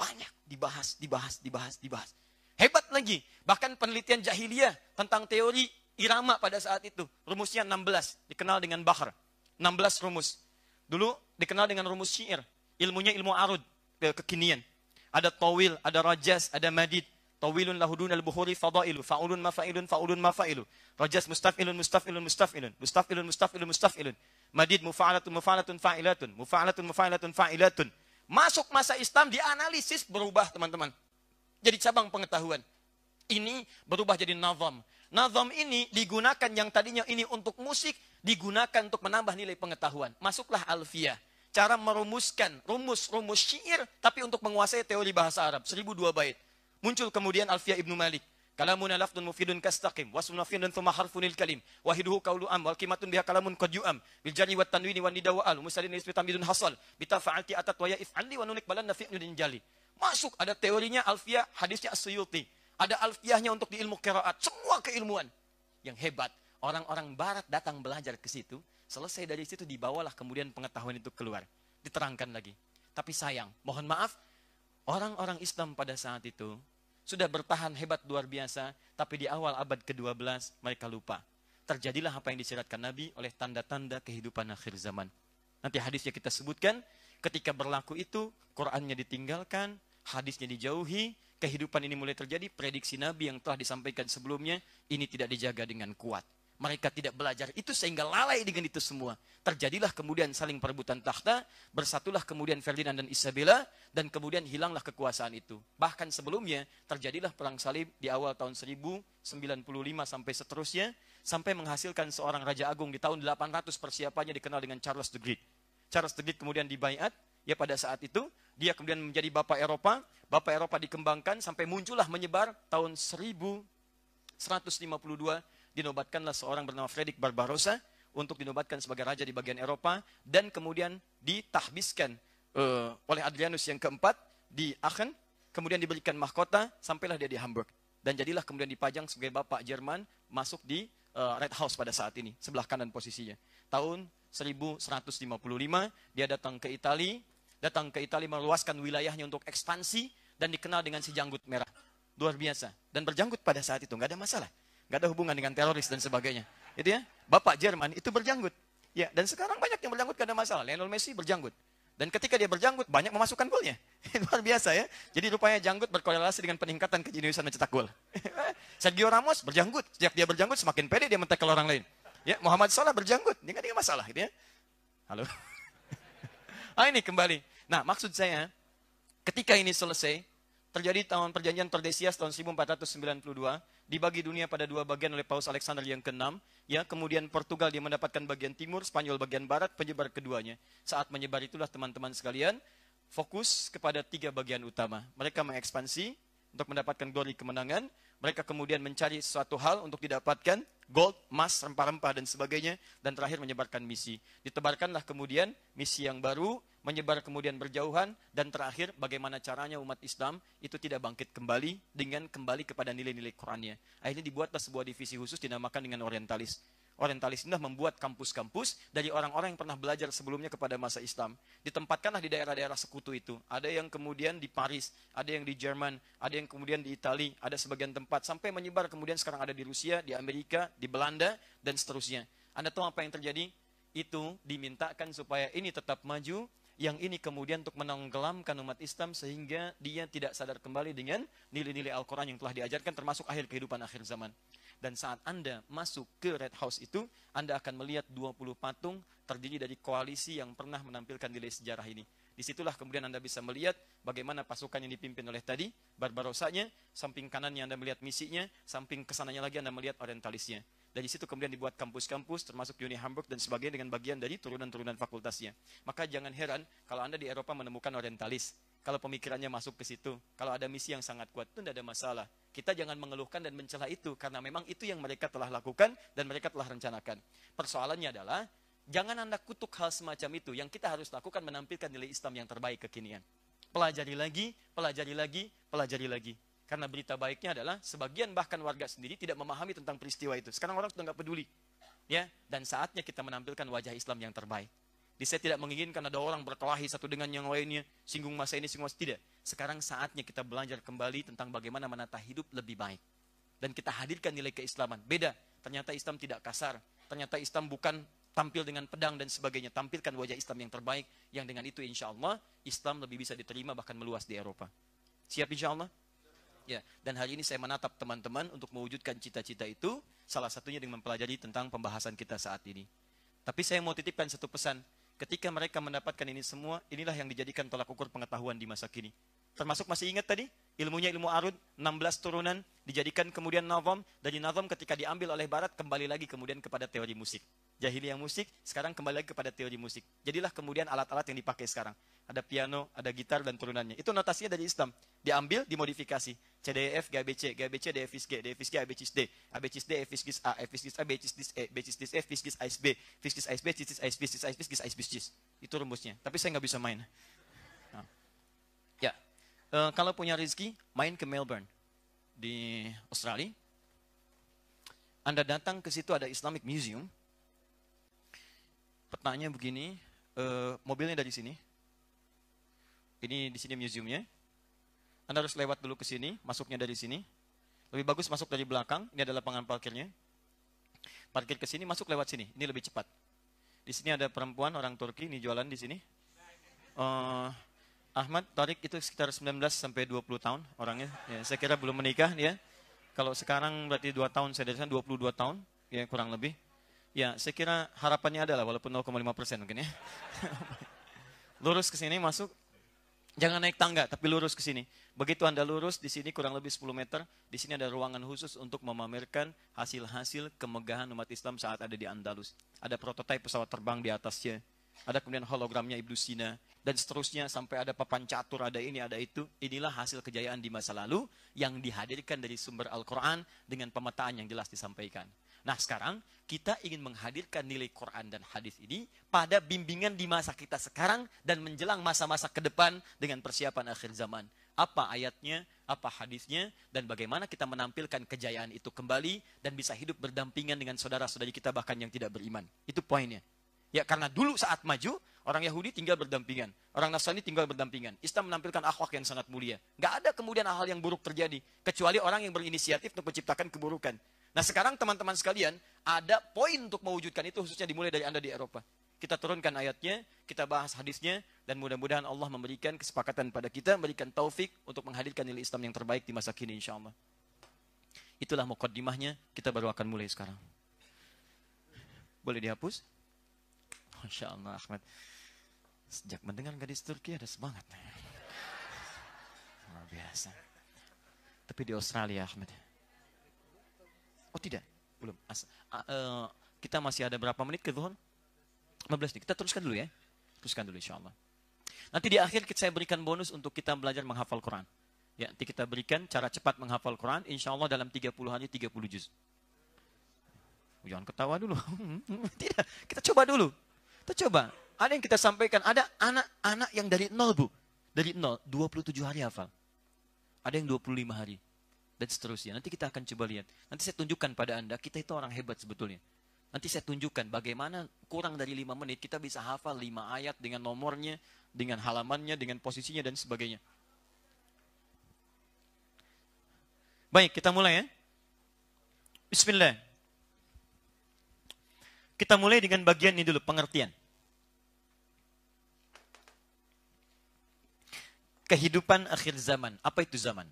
Banyak dibahas, dibahas, dibahas, dibahas. Hebat lagi. Bahkan penelitian jahiliyah tentang teori irama pada saat itu. Rumusnya 16, dikenal dengan Bahar. 16 rumus. Dulu dikenal dengan rumus syair. Ilmunya ilmu arud, ke kekinian. Ada tawil, ada rajas, ada madid. Tawilun lahudun al-buhuri fadailu. Fa'ulun mafa'ilun, fa'ulun mafa'ilun. Rajas mustaf'ilun, mustaf'ilun, mustaf'ilun. Mustaf'ilun, mustaf'ilun, mustaf'ilun. Madid mufa'alatun, mufa'alatun, fa'ilatun. Mufa'alatun, mufa'alatun, fa'ilatun. Masuk masa Islam dianalisis berubah teman-teman. Jadi cabang pengetahuan. Ini berubah jadi nazam. Nazam ini digunakan yang tadinya ini untuk musik, digunakan untuk menambah nilai pengetahuan. Masuklah alfiah. Cara merumuskan rumus-rumus syair, tapi untuk menguasai teori bahasa Arab. Seribu dua bait. Muncul kemudian alfiah Ibnu Malik. Kalamun lafdun mufidun kastaqim, wasmun mufidun thumma harfunil kalim, wahiduhu qawlu am, wal kimatun biha kalamun qad yu'am, bil jari wat tanwini wan nida wa al, musalin ismi tamidun hasal, bitafa'alti atat wa ya'if anli wa nunik balanna fi'lun jali. Masuk ada teorinya alfiah, hadisnya as-suyuti. Ada alfiahnya untuk di ilmu qiraat, semua keilmuan. Yang hebat, orang-orang barat datang belajar ke situ, selesai dari situ dibawalah kemudian pengetahuan itu keluar. Diterangkan lagi. Tapi sayang, mohon maaf, orang-orang Islam pada saat itu sudah bertahan hebat luar biasa, tapi di awal abad ke-12 mereka lupa. Terjadilah apa yang disiratkan Nabi oleh tanda-tanda kehidupan akhir zaman. Nanti hadisnya kita sebutkan, ketika berlaku itu, Qurannya ditinggalkan, hadisnya dijauhi, kehidupan ini mulai terjadi, prediksi Nabi yang telah disampaikan sebelumnya, ini tidak dijaga dengan kuat. Mereka tidak belajar itu sehingga lalai dengan itu semua. Terjadilah kemudian saling perebutan takhta, bersatulah kemudian Ferdinand dan Isabella, dan kemudian hilanglah kekuasaan itu. Bahkan sebelumnya terjadilah perang salib di awal tahun 1095 sampai seterusnya, sampai menghasilkan seorang Raja Agung di tahun 800 persiapannya dikenal dengan Charles the Great. Charles the Great kemudian dibayat, ya pada saat itu, dia kemudian menjadi Bapak Eropa, Bapak Eropa dikembangkan sampai muncullah menyebar tahun 1152 dinobatkanlah seorang bernama Fredrik Barbarossa untuk dinobatkan sebagai raja di bagian Eropa dan kemudian ditahbiskan uh, oleh Adrianus yang keempat di Aachen, kemudian diberikan mahkota sampailah dia di Hamburg dan jadilah kemudian dipajang sebagai bapak Jerman masuk di uh, Red House pada saat ini, sebelah kanan posisinya. Tahun 1155 dia datang ke Italia, datang ke Italia meluaskan wilayahnya untuk ekspansi dan dikenal dengan si janggut merah. Luar biasa dan berjanggut pada saat itu nggak ada masalah. Gak ada hubungan dengan teroris dan sebagainya. Itu ya. Bapak Jerman itu berjanggut. Ya, dan sekarang banyak yang berjanggut gak ada masalah. Lionel Messi berjanggut. Dan ketika dia berjanggut, banyak memasukkan golnya. Luar biasa ya. Jadi rupanya janggut berkorelasi dengan peningkatan kejeniusan mencetak gol. Sergio Ramos berjanggut. Sejak dia berjanggut, semakin pede dia mentekel orang lain. Ya, Muhammad Salah berjanggut. Gak ada masalah gitu ya. Halo. ah ini kembali. Nah, maksud saya, ketika ini selesai, terjadi tahun perjanjian Tordesillas tahun 1492, dibagi dunia pada dua bagian oleh Paus Alexander yang keenam, ya, kemudian Portugal dia mendapatkan bagian timur, Spanyol bagian barat, penyebar keduanya. Saat menyebar itulah teman-teman sekalian, fokus kepada tiga bagian utama. Mereka mengekspansi untuk mendapatkan glory kemenangan. Mereka kemudian mencari suatu hal untuk didapatkan gold, emas, rempah-rempah dan sebagainya dan terakhir menyebarkan misi. Ditebarkanlah kemudian misi yang baru, menyebar kemudian berjauhan dan terakhir bagaimana caranya umat Islam itu tidak bangkit kembali dengan kembali kepada nilai-nilai Qurannya. Akhirnya dibuatlah sebuah divisi khusus dinamakan dengan orientalis. Orientalis ini membuat kampus-kampus dari orang-orang yang pernah belajar sebelumnya kepada masa Islam. Ditempatkanlah di daerah-daerah sekutu itu. Ada yang kemudian di Paris, ada yang di Jerman, ada yang kemudian di Italia, ada sebagian tempat. Sampai menyebar kemudian sekarang ada di Rusia, di Amerika, di Belanda, dan seterusnya. Anda tahu apa yang terjadi? Itu dimintakan supaya ini tetap maju, yang ini kemudian untuk menenggelamkan umat Islam sehingga dia tidak sadar kembali dengan nilai-nilai Al-Quran yang telah diajarkan termasuk akhir kehidupan akhir zaman. Dan saat Anda masuk ke Red House itu, Anda akan melihat 20 patung terdiri dari koalisi yang pernah menampilkan nilai sejarah ini. Di situlah kemudian Anda bisa melihat bagaimana pasukan yang dipimpin oleh tadi, Barbarosanya, samping kanannya Anda melihat misinya, samping ke sananya lagi Anda melihat orientalisnya. Dari situ kemudian dibuat kampus-kampus termasuk Uni Hamburg dan sebagainya dengan bagian dari turunan-turunan fakultasnya. Maka jangan heran kalau Anda di Eropa menemukan orientalis. Kalau pemikirannya masuk ke situ, kalau ada misi yang sangat kuat itu tidak ada masalah. Kita jangan mengeluhkan dan mencela itu karena memang itu yang mereka telah lakukan dan mereka telah rencanakan. Persoalannya adalah jangan Anda kutuk hal semacam itu. Yang kita harus lakukan menampilkan nilai Islam yang terbaik kekinian. Pelajari lagi, pelajari lagi, pelajari lagi. Karena berita baiknya adalah sebagian bahkan warga sendiri tidak memahami tentang peristiwa itu. Sekarang orang sudah nggak peduli. Ya, dan saatnya kita menampilkan wajah Islam yang terbaik. Di saya tidak menginginkan ada orang berkelahi satu dengan yang lainnya, singgung masa ini, singgung masa tidak. Sekarang saatnya kita belajar kembali tentang bagaimana menata hidup lebih baik. Dan kita hadirkan nilai keislaman. Beda, ternyata Islam tidak kasar. Ternyata Islam bukan tampil dengan pedang dan sebagainya. Tampilkan wajah Islam yang terbaik, yang dengan itu insya Allah, Islam lebih bisa diterima bahkan meluas di Eropa. Siap insya Allah? Ya, dan hari ini saya menatap teman-teman untuk mewujudkan cita-cita itu, salah satunya dengan mempelajari tentang pembahasan kita saat ini. Tapi saya mau titipkan satu pesan, Ketika mereka mendapatkan ini semua, inilah yang dijadikan tolak ukur pengetahuan di masa kini. Termasuk masih ingat tadi? Ilmunya ilmu arud, 16 turunan, dijadikan kemudian nazam, dari nazam ketika diambil oleh barat, kembali lagi kemudian kepada teori musik. Jahiliyah musik, sekarang kembali lagi kepada teori musik. Jadilah kemudian alat-alat yang dipakai sekarang. Ada piano, ada gitar, dan turunannya. Itu notasinya dari Islam. Diambil, dimodifikasi. C, D, E, F, G, A, B, C, G, A, B, C, D, F, G, D, F, G, A, B, C, D, A, B, C, D, F, G, A, F, G, A, B, C, D, E, B, C, D, F, G, A, B, C, D, A, B, C, A, B, C, A, B, C, Itu rumusnya. Tapi saya nggak bisa main. Nah. Ya, uh, kalau punya rezeki, main ke Melbourne di Australia. Anda datang ke situ ada Islamic Museum. Pertanyaannya begini, uh, mobilnya dari sini. Ini di sini museumnya. Anda harus lewat dulu ke sini, masuknya dari sini. Lebih bagus masuk dari belakang, ini adalah lapangan parkirnya. Parkir ke sini, masuk lewat sini, ini lebih cepat. Di sini ada perempuan orang Turki, ini jualan di sini. Uh, Ahmad Tarik itu sekitar 19 sampai 20 tahun orangnya. Ya, saya kira belum menikah dia. Kalau sekarang berarti 2 tahun, saya dari sana 22 tahun, ya kurang lebih. Ya, saya kira harapannya adalah walaupun 0,5 persen mungkin ya. Lurus ke sini masuk, Jangan naik tangga, tapi lurus ke sini. Begitu Anda lurus, di sini kurang lebih 10 meter, di sini ada ruangan khusus untuk memamerkan hasil-hasil kemegahan umat Islam saat ada di Andalus. Ada prototipe pesawat terbang di atasnya, ada kemudian hologramnya Ibnu Sina, dan seterusnya sampai ada papan catur, ada ini, ada itu. Inilah hasil kejayaan di masa lalu yang dihadirkan dari sumber Al-Quran dengan pemetaan yang jelas disampaikan. Nah sekarang kita ingin menghadirkan nilai Quran dan hadis ini pada bimbingan di masa kita sekarang dan menjelang masa-masa ke depan dengan persiapan akhir zaman. Apa ayatnya, apa hadisnya, dan bagaimana kita menampilkan kejayaan itu kembali dan bisa hidup berdampingan dengan saudara-saudari kita bahkan yang tidak beriman. Itu poinnya. Ya karena dulu saat maju, orang Yahudi tinggal berdampingan. Orang Nasrani tinggal berdampingan. Islam menampilkan akhlak yang sangat mulia. Gak ada kemudian hal yang buruk terjadi. Kecuali orang yang berinisiatif untuk menciptakan keburukan. Nah sekarang teman-teman sekalian, ada poin untuk mewujudkan itu khususnya dimulai dari Anda di Eropa. Kita turunkan ayatnya, kita bahas hadisnya, dan mudah-mudahan Allah memberikan kesepakatan pada kita, memberikan taufik untuk menghadirkan nilai Islam yang terbaik di masa kini insya Allah. Itulah mukaddimahnya, kita baru akan mulai sekarang. Boleh dihapus? Masya Allah Ahmad. Sejak mendengar gadis Turki ada semangat. Luar biasa. Tapi di Australia Ahmad. Oh tidak, belum. As, uh, uh, kita masih ada berapa menit ke Zuhur? 15 nih. Kita teruskan dulu ya. Teruskan dulu insya Allah. Nanti di akhir saya berikan bonus untuk kita belajar menghafal Quran. Ya, nanti kita berikan cara cepat menghafal Quran, insya Allah dalam 30 hari 30 juz. Jangan ketawa dulu. Tidak, kita coba dulu. Kita coba. Ada yang kita sampaikan, ada anak-anak yang dari nol bu. Dari nol, 27 hari hafal. Ada yang 25 hari. Dan seterusnya. Nanti kita akan coba lihat. Nanti saya tunjukkan pada Anda, kita itu orang hebat sebetulnya. Nanti saya tunjukkan bagaimana kurang dari 5 menit kita bisa hafal 5 ayat dengan nomornya, dengan halamannya, dengan posisinya dan sebagainya. Baik, kita mulai ya. Bismillah. Kita mulai dengan bagian ini dulu, pengertian. Kehidupan akhir zaman. Apa itu zaman?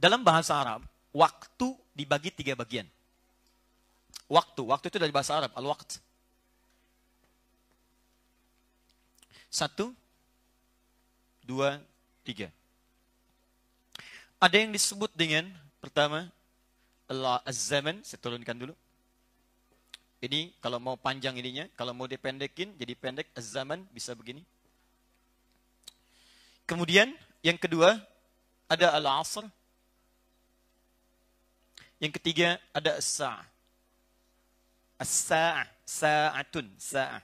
Dalam bahasa Arab, waktu dibagi tiga bagian. Waktu, waktu itu dari bahasa Arab, al-waqt. Satu, dua, tiga. Ada yang disebut dengan pertama az-zaman, saya turunkan dulu. Ini kalau mau panjang ininya, kalau mau dipendekin jadi pendek az-zaman bisa begini. Kemudian yang kedua ada al-asr. Yang ketiga ada as-sa'ah. As-sa'ah, sa'atun, sa'ah.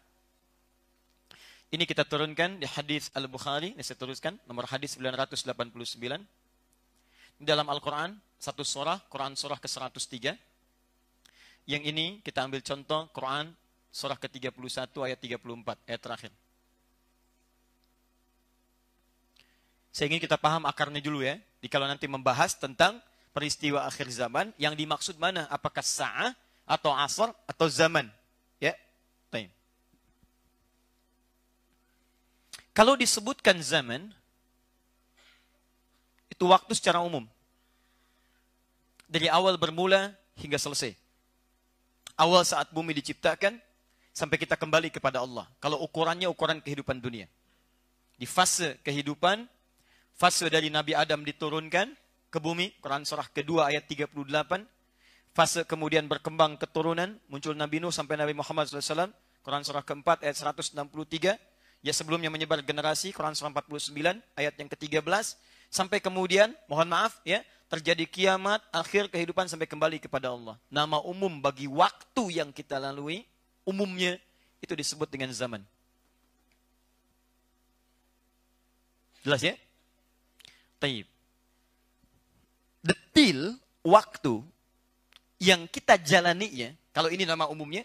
Ini kita turunkan di hadis Al-Bukhari, ini saya teruskan, nomor hadis 989 dalam Al-Quran, satu surah, Quran surah ke-103. Yang ini kita ambil contoh Quran surah ke-31 ayat 34, ayat terakhir. Saya ingin kita paham akarnya dulu ya. Kalau nanti membahas tentang peristiwa akhir zaman, yang dimaksud mana? Apakah sa'ah atau asar atau zaman? Ya, time. Kalau disebutkan zaman, itu waktu secara umum. Dari awal bermula hingga selesai. Awal saat bumi diciptakan, sampai kita kembali kepada Allah. Kalau ukurannya ukuran kehidupan dunia. Di fase kehidupan, fase dari Nabi Adam diturunkan ke bumi, Quran surah kedua ayat 38, fase kemudian berkembang keturunan, muncul Nabi Nuh sampai Nabi Muhammad SAW, Quran surah keempat ayat 163, ya sebelumnya menyebar generasi, Quran surah 49 ayat yang ke-13, sampai kemudian mohon maaf ya terjadi kiamat akhir kehidupan sampai kembali kepada Allah. Nama umum bagi waktu yang kita lalui umumnya itu disebut dengan zaman. Jelas ya? Taib. Detil waktu yang kita jalani ya, kalau ini nama umumnya,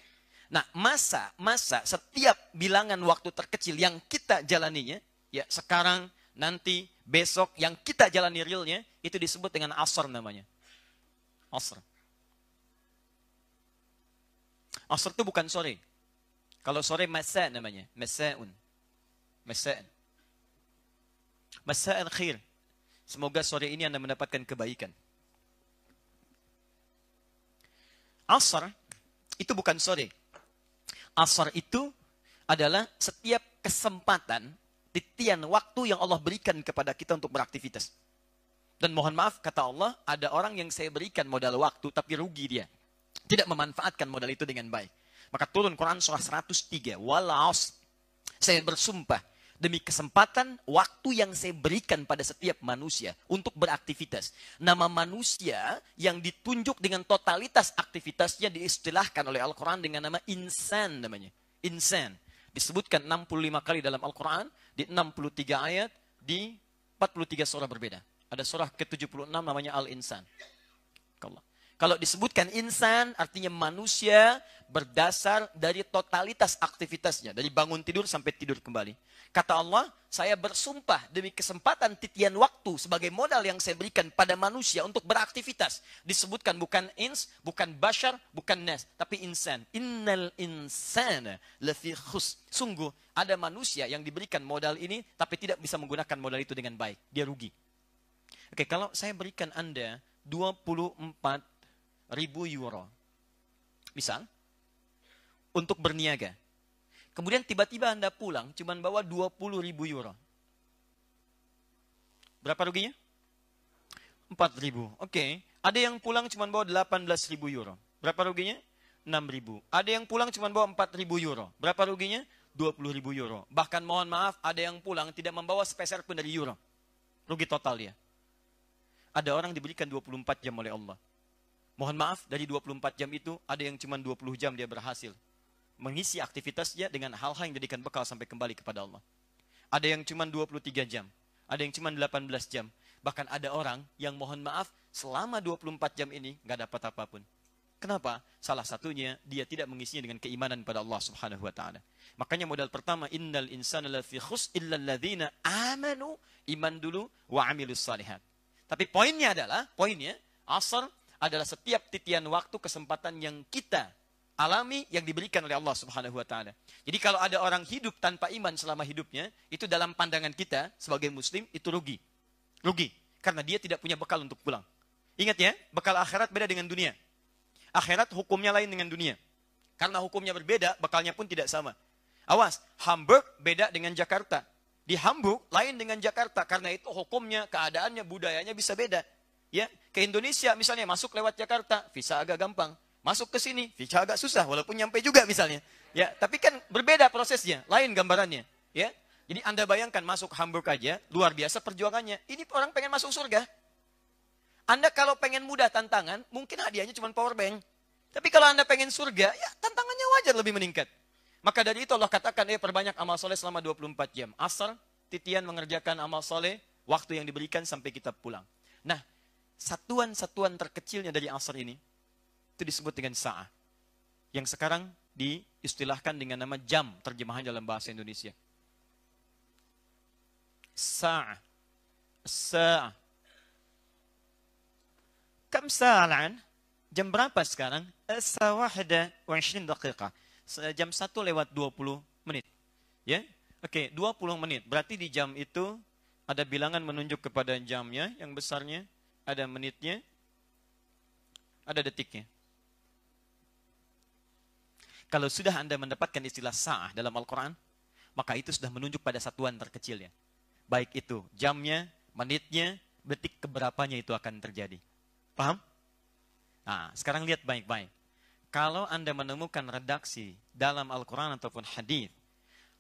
nah masa masa setiap bilangan waktu terkecil yang kita jalaninya, ya sekarang nanti, besok, yang kita jalani realnya, itu disebut dengan asr namanya. Asr. Asr itu bukan sore. Kalau sore masa namanya, masa'un. Masa'un. Masa'un khair. Semoga sore ini Anda mendapatkan kebaikan. Asr itu bukan sore. Asr itu adalah setiap kesempatan titian waktu yang Allah berikan kepada kita untuk beraktivitas. Dan mohon maaf, kata Allah, ada orang yang saya berikan modal waktu, tapi rugi dia. Tidak memanfaatkan modal itu dengan baik. Maka turun Quran surah 103. Walaus. Saya bersumpah, demi kesempatan waktu yang saya berikan pada setiap manusia untuk beraktivitas. Nama manusia yang ditunjuk dengan totalitas aktivitasnya diistilahkan oleh Al-Quran dengan nama insan namanya. Insan disebutkan 65 kali dalam Al-Quran, di 63 ayat, di 43 surah berbeda. Ada surah ke-76 namanya Al-Insan. Kalau disebutkan insan, artinya manusia berdasar dari totalitas aktivitasnya. Dari bangun tidur sampai tidur kembali. Kata Allah, saya bersumpah demi kesempatan titian waktu sebagai modal yang saya berikan pada manusia untuk beraktivitas. Disebutkan bukan ins, bukan bashar, bukan nas, tapi insan. Innal insana lafi khus. Sungguh ada manusia yang diberikan modal ini tapi tidak bisa menggunakan modal itu dengan baik. Dia rugi. Oke, kalau saya berikan Anda 24 ribu euro. Misal, untuk berniaga. Kemudian tiba-tiba Anda pulang, cuma bawa 20 ribu euro. Berapa ruginya? 4 ribu. Oke. Okay. Ada yang pulang cuma bawa 18 ribu euro. Berapa ruginya? 6 ribu. Ada yang pulang cuma bawa 4 ribu euro. Berapa ruginya? 20 ribu euro. Bahkan mohon maaf, ada yang pulang tidak membawa sepeser pun dari euro. Rugi total dia. Ada orang diberikan 24 jam oleh Allah. Mohon maaf, dari 24 jam itu ada yang cuma 20 jam dia berhasil mengisi aktivitasnya dengan hal-hal yang jadikan bekal sampai kembali kepada Allah. Ada yang cuma 23 jam, ada yang cuma 18 jam. Bahkan ada orang yang mohon maaf selama 24 jam ini nggak dapat apa pun. Kenapa? Salah satunya dia tidak mengisinya dengan keimanan pada Allah Subhanahu wa taala. Makanya modal pertama innal insana lafi khus illa alladzina amanu iman dulu wa amilus salihat. Tapi poinnya adalah poinnya asar adalah setiap titian waktu kesempatan yang kita alami yang diberikan oleh Allah Subhanahu wa taala. Jadi kalau ada orang hidup tanpa iman selama hidupnya, itu dalam pandangan kita sebagai muslim itu rugi. Rugi karena dia tidak punya bekal untuk pulang. Ingat ya, bekal akhirat beda dengan dunia. Akhirat hukumnya lain dengan dunia. Karena hukumnya berbeda, bekalnya pun tidak sama. Awas, Hamburg beda dengan Jakarta. Di Hamburg lain dengan Jakarta karena itu hukumnya, keadaannya, budayanya bisa beda. Ya, ke Indonesia misalnya masuk lewat Jakarta, visa agak gampang. Masuk ke sini, visa agak susah walaupun nyampe juga misalnya. Ya, tapi kan berbeda prosesnya, lain gambarannya, ya. Jadi Anda bayangkan masuk Hamburg aja, luar biasa perjuangannya. Ini orang pengen masuk surga. Anda kalau pengen mudah tantangan, mungkin hadiahnya cuma power bank. Tapi kalau Anda pengen surga, ya tantangannya wajar lebih meningkat. Maka dari itu Allah katakan, eh perbanyak amal soleh selama 24 jam. Asal, titian mengerjakan amal soleh, waktu yang diberikan sampai kita pulang. Nah, satuan-satuan terkecilnya dari asar ini, itu disebut dengan sa'ah. Yang sekarang diistilahkan dengan nama jam, terjemahan dalam bahasa Indonesia. Sa'ah. Sa'ah. Kam sa'alan? Jam berapa sekarang? Sa'wahda wa 20 daqiqah. Jam 1 lewat 20 menit. Ya? Oke, 20 menit. Berarti di jam itu ada bilangan menunjuk kepada jamnya yang besarnya, ada menitnya, ada detiknya. Kalau sudah Anda mendapatkan istilah sa'ah dalam Al-Quran, maka itu sudah menunjuk pada satuan terkecilnya. Baik itu jamnya, menitnya, detik keberapanya itu akan terjadi. Paham? Nah, sekarang lihat baik-baik. Kalau Anda menemukan redaksi dalam Al-Quran ataupun hadis,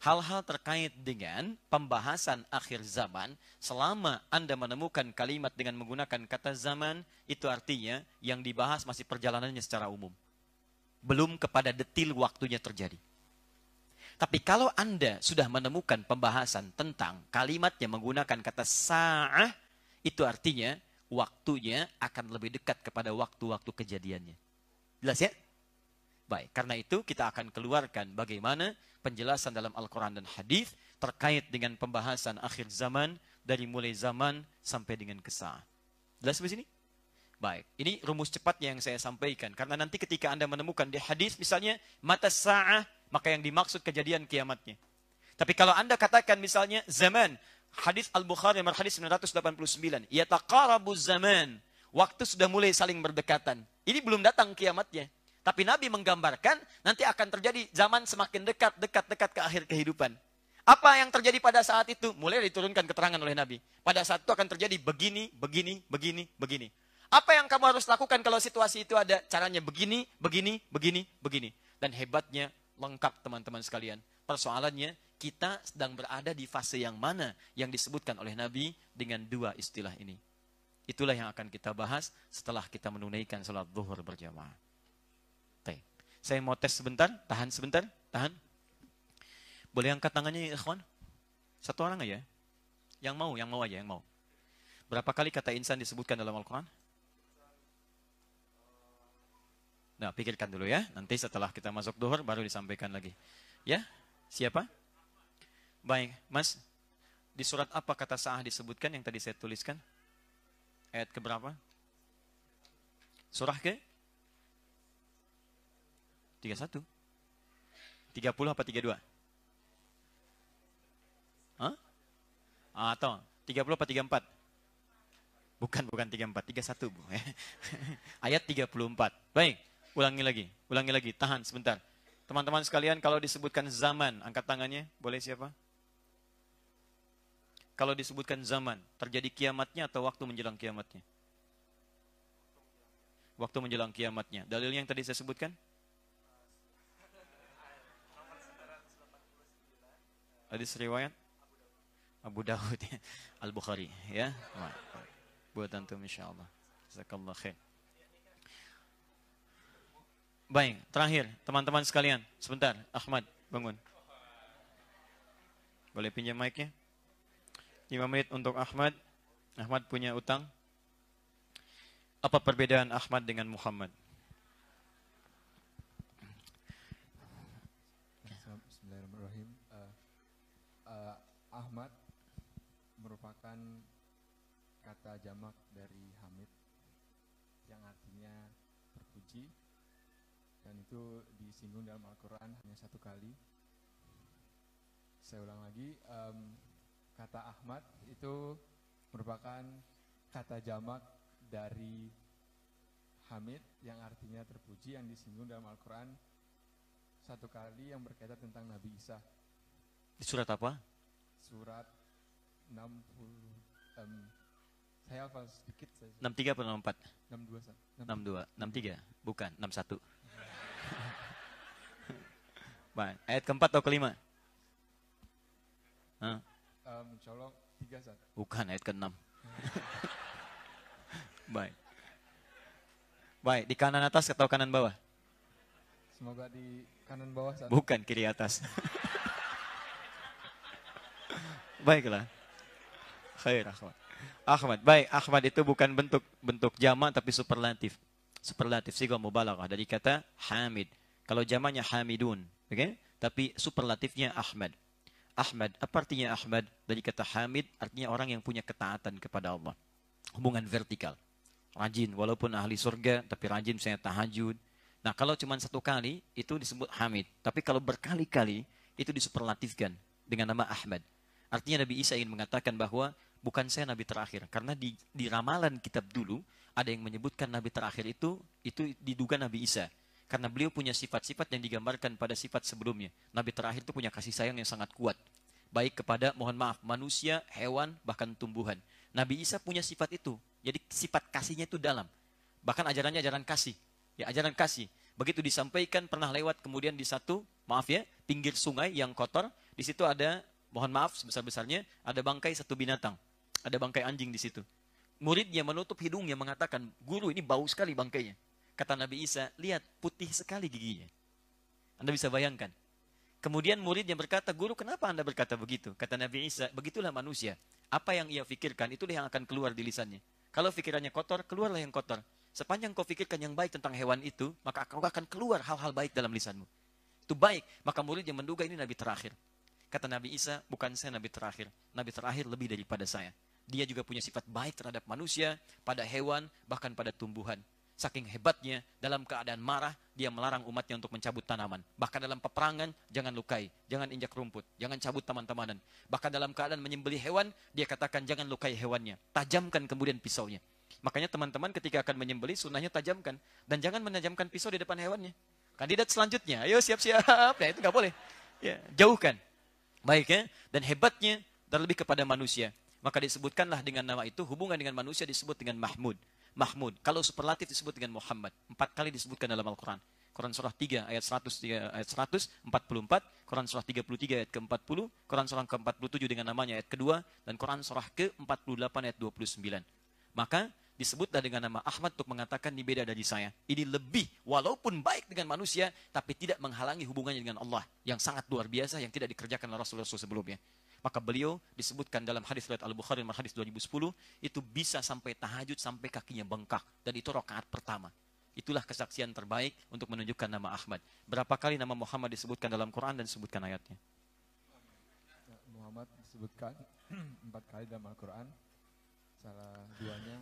hal-hal terkait dengan pembahasan akhir zaman, selama Anda menemukan kalimat dengan menggunakan kata zaman, itu artinya yang dibahas masih perjalanannya secara umum. Belum kepada detil waktunya terjadi. Tapi kalau Anda sudah menemukan pembahasan tentang kalimat yang menggunakan kata sa'ah, itu artinya waktunya akan lebih dekat kepada waktu-waktu kejadiannya. Jelas ya? Baik, karena itu kita akan keluarkan bagaimana penjelasan dalam Al-Quran dan Hadis terkait dengan pembahasan akhir zaman dari mulai zaman sampai dengan kesah. Jelas di sini? Baik, ini rumus cepat yang saya sampaikan. Karena nanti ketika Anda menemukan di hadis misalnya, mata sa'ah, maka yang dimaksud kejadian kiamatnya. Tapi kalau Anda katakan misalnya zaman, Hadis Al-Bukhari nomor hadis 989. Yataqarabu zaman. Waktu sudah mulai saling berdekatan. Ini belum datang kiamatnya. Tapi Nabi menggambarkan nanti akan terjadi zaman semakin dekat, dekat, dekat ke akhir kehidupan. Apa yang terjadi pada saat itu? Mulai diturunkan keterangan oleh Nabi. Pada saat itu akan terjadi begini, begini, begini, begini. Apa yang kamu harus lakukan kalau situasi itu ada? Caranya begini, begini, begini, begini. Dan hebatnya lengkap teman-teman sekalian. Persoalannya kita sedang berada di fase yang mana yang disebutkan oleh Nabi dengan dua istilah ini. Itulah yang akan kita bahas setelah kita menunaikan sholat zuhur berjamaah. Saya mau tes sebentar, tahan sebentar, tahan. Boleh angkat tangannya ya, ikhwan? Satu orang aja. Yang mau, yang mau aja, yang mau. Berapa kali kata insan disebutkan dalam Al-Quran? Nah, pikirkan dulu ya. Nanti setelah kita masuk duhur, baru disampaikan lagi. Ya, siapa? Baik, Mas. Di surat apa kata sah disebutkan yang tadi saya tuliskan? Ayat keberapa? Surah ke? 31. 30 apa 32? Hah? Atau 30 apa 34? Bukan, bukan 34, 31 Bu. Ayat 34. Baik, ulangi lagi, ulangi lagi, tahan sebentar. Teman-teman sekalian, kalau disebutkan zaman, angkat tangannya, boleh siapa? kalau disebutkan zaman, terjadi kiamatnya atau waktu menjelang kiamatnya? Waktu menjelang kiamatnya. Dalil yang tadi saya sebutkan? Hadis riwayat? Abu Dawud ya. Al-Bukhari ya. Baik. Buat antum insyaallah. Jazakallah khair. Baik, terakhir teman-teman sekalian, sebentar, Ahmad bangun. Boleh pinjam mic-nya? 5 menit untuk Ahmad. Ahmad punya utang. Apa perbedaan Ahmad dengan Muhammad? Bismillahirrahmanirrahim. Eh, eh, Ahmad merupakan kata jamak dari Hamid yang artinya terpuji dan itu disinggung dalam Al-Quran hanya satu kali. Saya ulang lagi, em, kata Ahmad itu merupakan kata jamak dari Hamid yang artinya terpuji yang disinggung dalam Al-Quran satu kali yang berkaitan tentang Nabi Isa Di surat apa? Surat 60 em, saya hafal sedikit saya 63 atau 64? 62 Sa. 62, 63, bukan 61. Baik, ayat keempat atau kelima? Hah? Em, insya Allah tiga saat Bukan ayat ke-6. Baik. Baik, di kanan atas atau kanan bawah? semoga di kanan bawah saat Bukan kiri atas. Baiklah. Khair Ahmad. Ahmad, baik. Ahmad itu bukan bentuk bentuk jama tapi superlatif. Superlatif siga mubalaghah dari kata Hamid. Kalau jamaknya Hamidun, oke? Tapi superlatifnya Ahmad. Ahmad, apa artinya Ahmad? Dari kata Hamid artinya orang yang punya ketaatan kepada Allah. Hubungan vertikal. Rajin, walaupun ahli surga, tapi rajin misalnya tahajud. Nah, kalau cuma satu kali, itu disebut Hamid. Tapi kalau berkali-kali, itu disuperlatifkan dengan nama Ahmad. Artinya Nabi Isa ingin mengatakan bahwa bukan saya Nabi terakhir. Karena di, di ramalan kitab dulu, ada yang menyebutkan Nabi terakhir itu, itu diduga Nabi Isa. Karena beliau punya sifat-sifat yang digambarkan pada sifat sebelumnya. Nabi terakhir itu punya kasih sayang yang sangat kuat. Baik kepada, mohon maaf, manusia, hewan, bahkan tumbuhan. Nabi Isa punya sifat itu. Jadi sifat kasihnya itu dalam. Bahkan ajarannya ajaran kasih. Ya, ajaran kasih. Begitu disampaikan pernah lewat kemudian di satu, maaf ya, pinggir sungai yang kotor, di situ ada mohon maaf sebesar-besarnya ada bangkai satu binatang. Ada bangkai anjing di situ. Muridnya menutup hidungnya mengatakan, "Guru, ini bau sekali bangkainya." Kata Nabi Isa, "Lihat, putih sekali giginya." Anda bisa bayangkan. Kemudian muridnya berkata, "Guru, kenapa Anda berkata begitu?" Kata Nabi Isa, "Begitulah manusia. Apa yang ia pikirkan itulah yang akan keluar di lisannya. Kalau pikirannya kotor, keluarlah yang kotor. Sepanjang kau pikirkan yang baik tentang hewan itu, maka kau akan keluar hal-hal baik dalam lisanmu. Itu baik, maka muridnya menduga ini Nabi terakhir. Kata Nabi Isa, bukan saya Nabi terakhir. Nabi terakhir lebih daripada saya. Dia juga punya sifat baik terhadap manusia, pada hewan, bahkan pada tumbuhan. Saking hebatnya, dalam keadaan marah, dia melarang umatnya untuk mencabut tanaman. Bahkan dalam peperangan, jangan lukai, jangan injak rumput, jangan cabut taman-tamanan. Bahkan dalam keadaan menyembeli hewan, dia katakan jangan lukai hewannya. Tajamkan kemudian pisaunya. Makanya teman-teman ketika akan menyembeli, sunnahnya tajamkan. Dan jangan menajamkan pisau di depan hewannya. Kandidat selanjutnya, ayo siap-siap. Nah itu nggak boleh. Ya, jauhkan. Baik ya. Dan hebatnya, terlebih kepada manusia. Maka disebutkanlah dengan nama itu, hubungan dengan manusia disebut dengan Mahmud. Mahmud. Kalau superlatif disebut dengan Muhammad. Empat kali disebutkan dalam Al-Quran. Quran surah 3 ayat 100 ayat 144, Quran surah 33 ayat ke-40, Quran surah ke-47 dengan namanya ayat kedua dan Quran surah ke-48 ayat 29. Maka disebutlah dengan nama Ahmad untuk mengatakan ini beda dari saya. Ini lebih walaupun baik dengan manusia tapi tidak menghalangi hubungannya dengan Allah yang sangat luar biasa yang tidak dikerjakan oleh Rasulullah sebelumnya. Maka beliau disebutkan dalam hadis riwayat Al-Bukhari dan hadis 2010 itu bisa sampai tahajud sampai kakinya bengkak dan itu rakaat pertama. Itulah kesaksian terbaik untuk menunjukkan nama Ahmad. Berapa kali nama Muhammad disebutkan dalam Quran dan disebutkan ayatnya? Muhammad disebutkan empat kali dalam Al-Quran salah duanya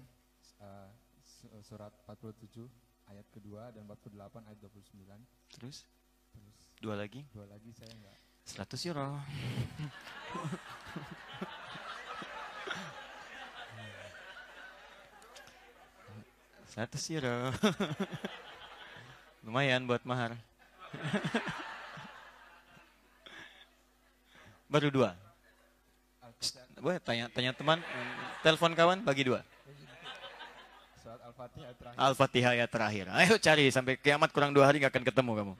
uh, su- surat 47 ayat kedua dan 48 ayat 29 Terus terus dua lagi. dua lagi saya enggak 100 euro. Seratus euro. Lumayan buat mahar. Baru dua. Boleh tanya tanya teman, telepon kawan bagi dua. Al-Fatihah terakhir. Ya terakhir. Ayo cari sampai kiamat kurang dua hari nggak akan ketemu kamu.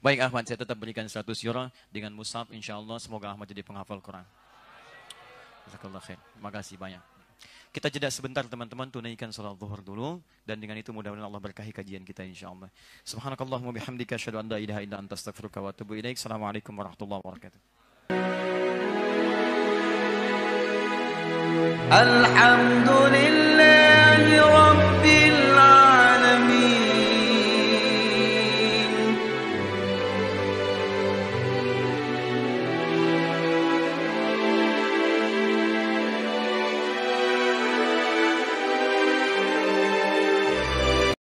Baik Ahmad, saya tetap berikan 100 euro dengan mushaf insya Allah. Semoga Ahmad jadi penghafal Quran. Terima kasih banyak. Kita jeda sebentar teman-teman, tunaikan salat zuhur dulu dan dengan itu mudah-mudahan Allah berkahi kajian kita insyaallah. Subhanakallahumma bihamdika asyhadu an la ilaha illa anta astaghfiruka wa tubuh ilaik. Assalamualaikum warahmatullahi wabarakatuh. Alhamdulillah برب العالمين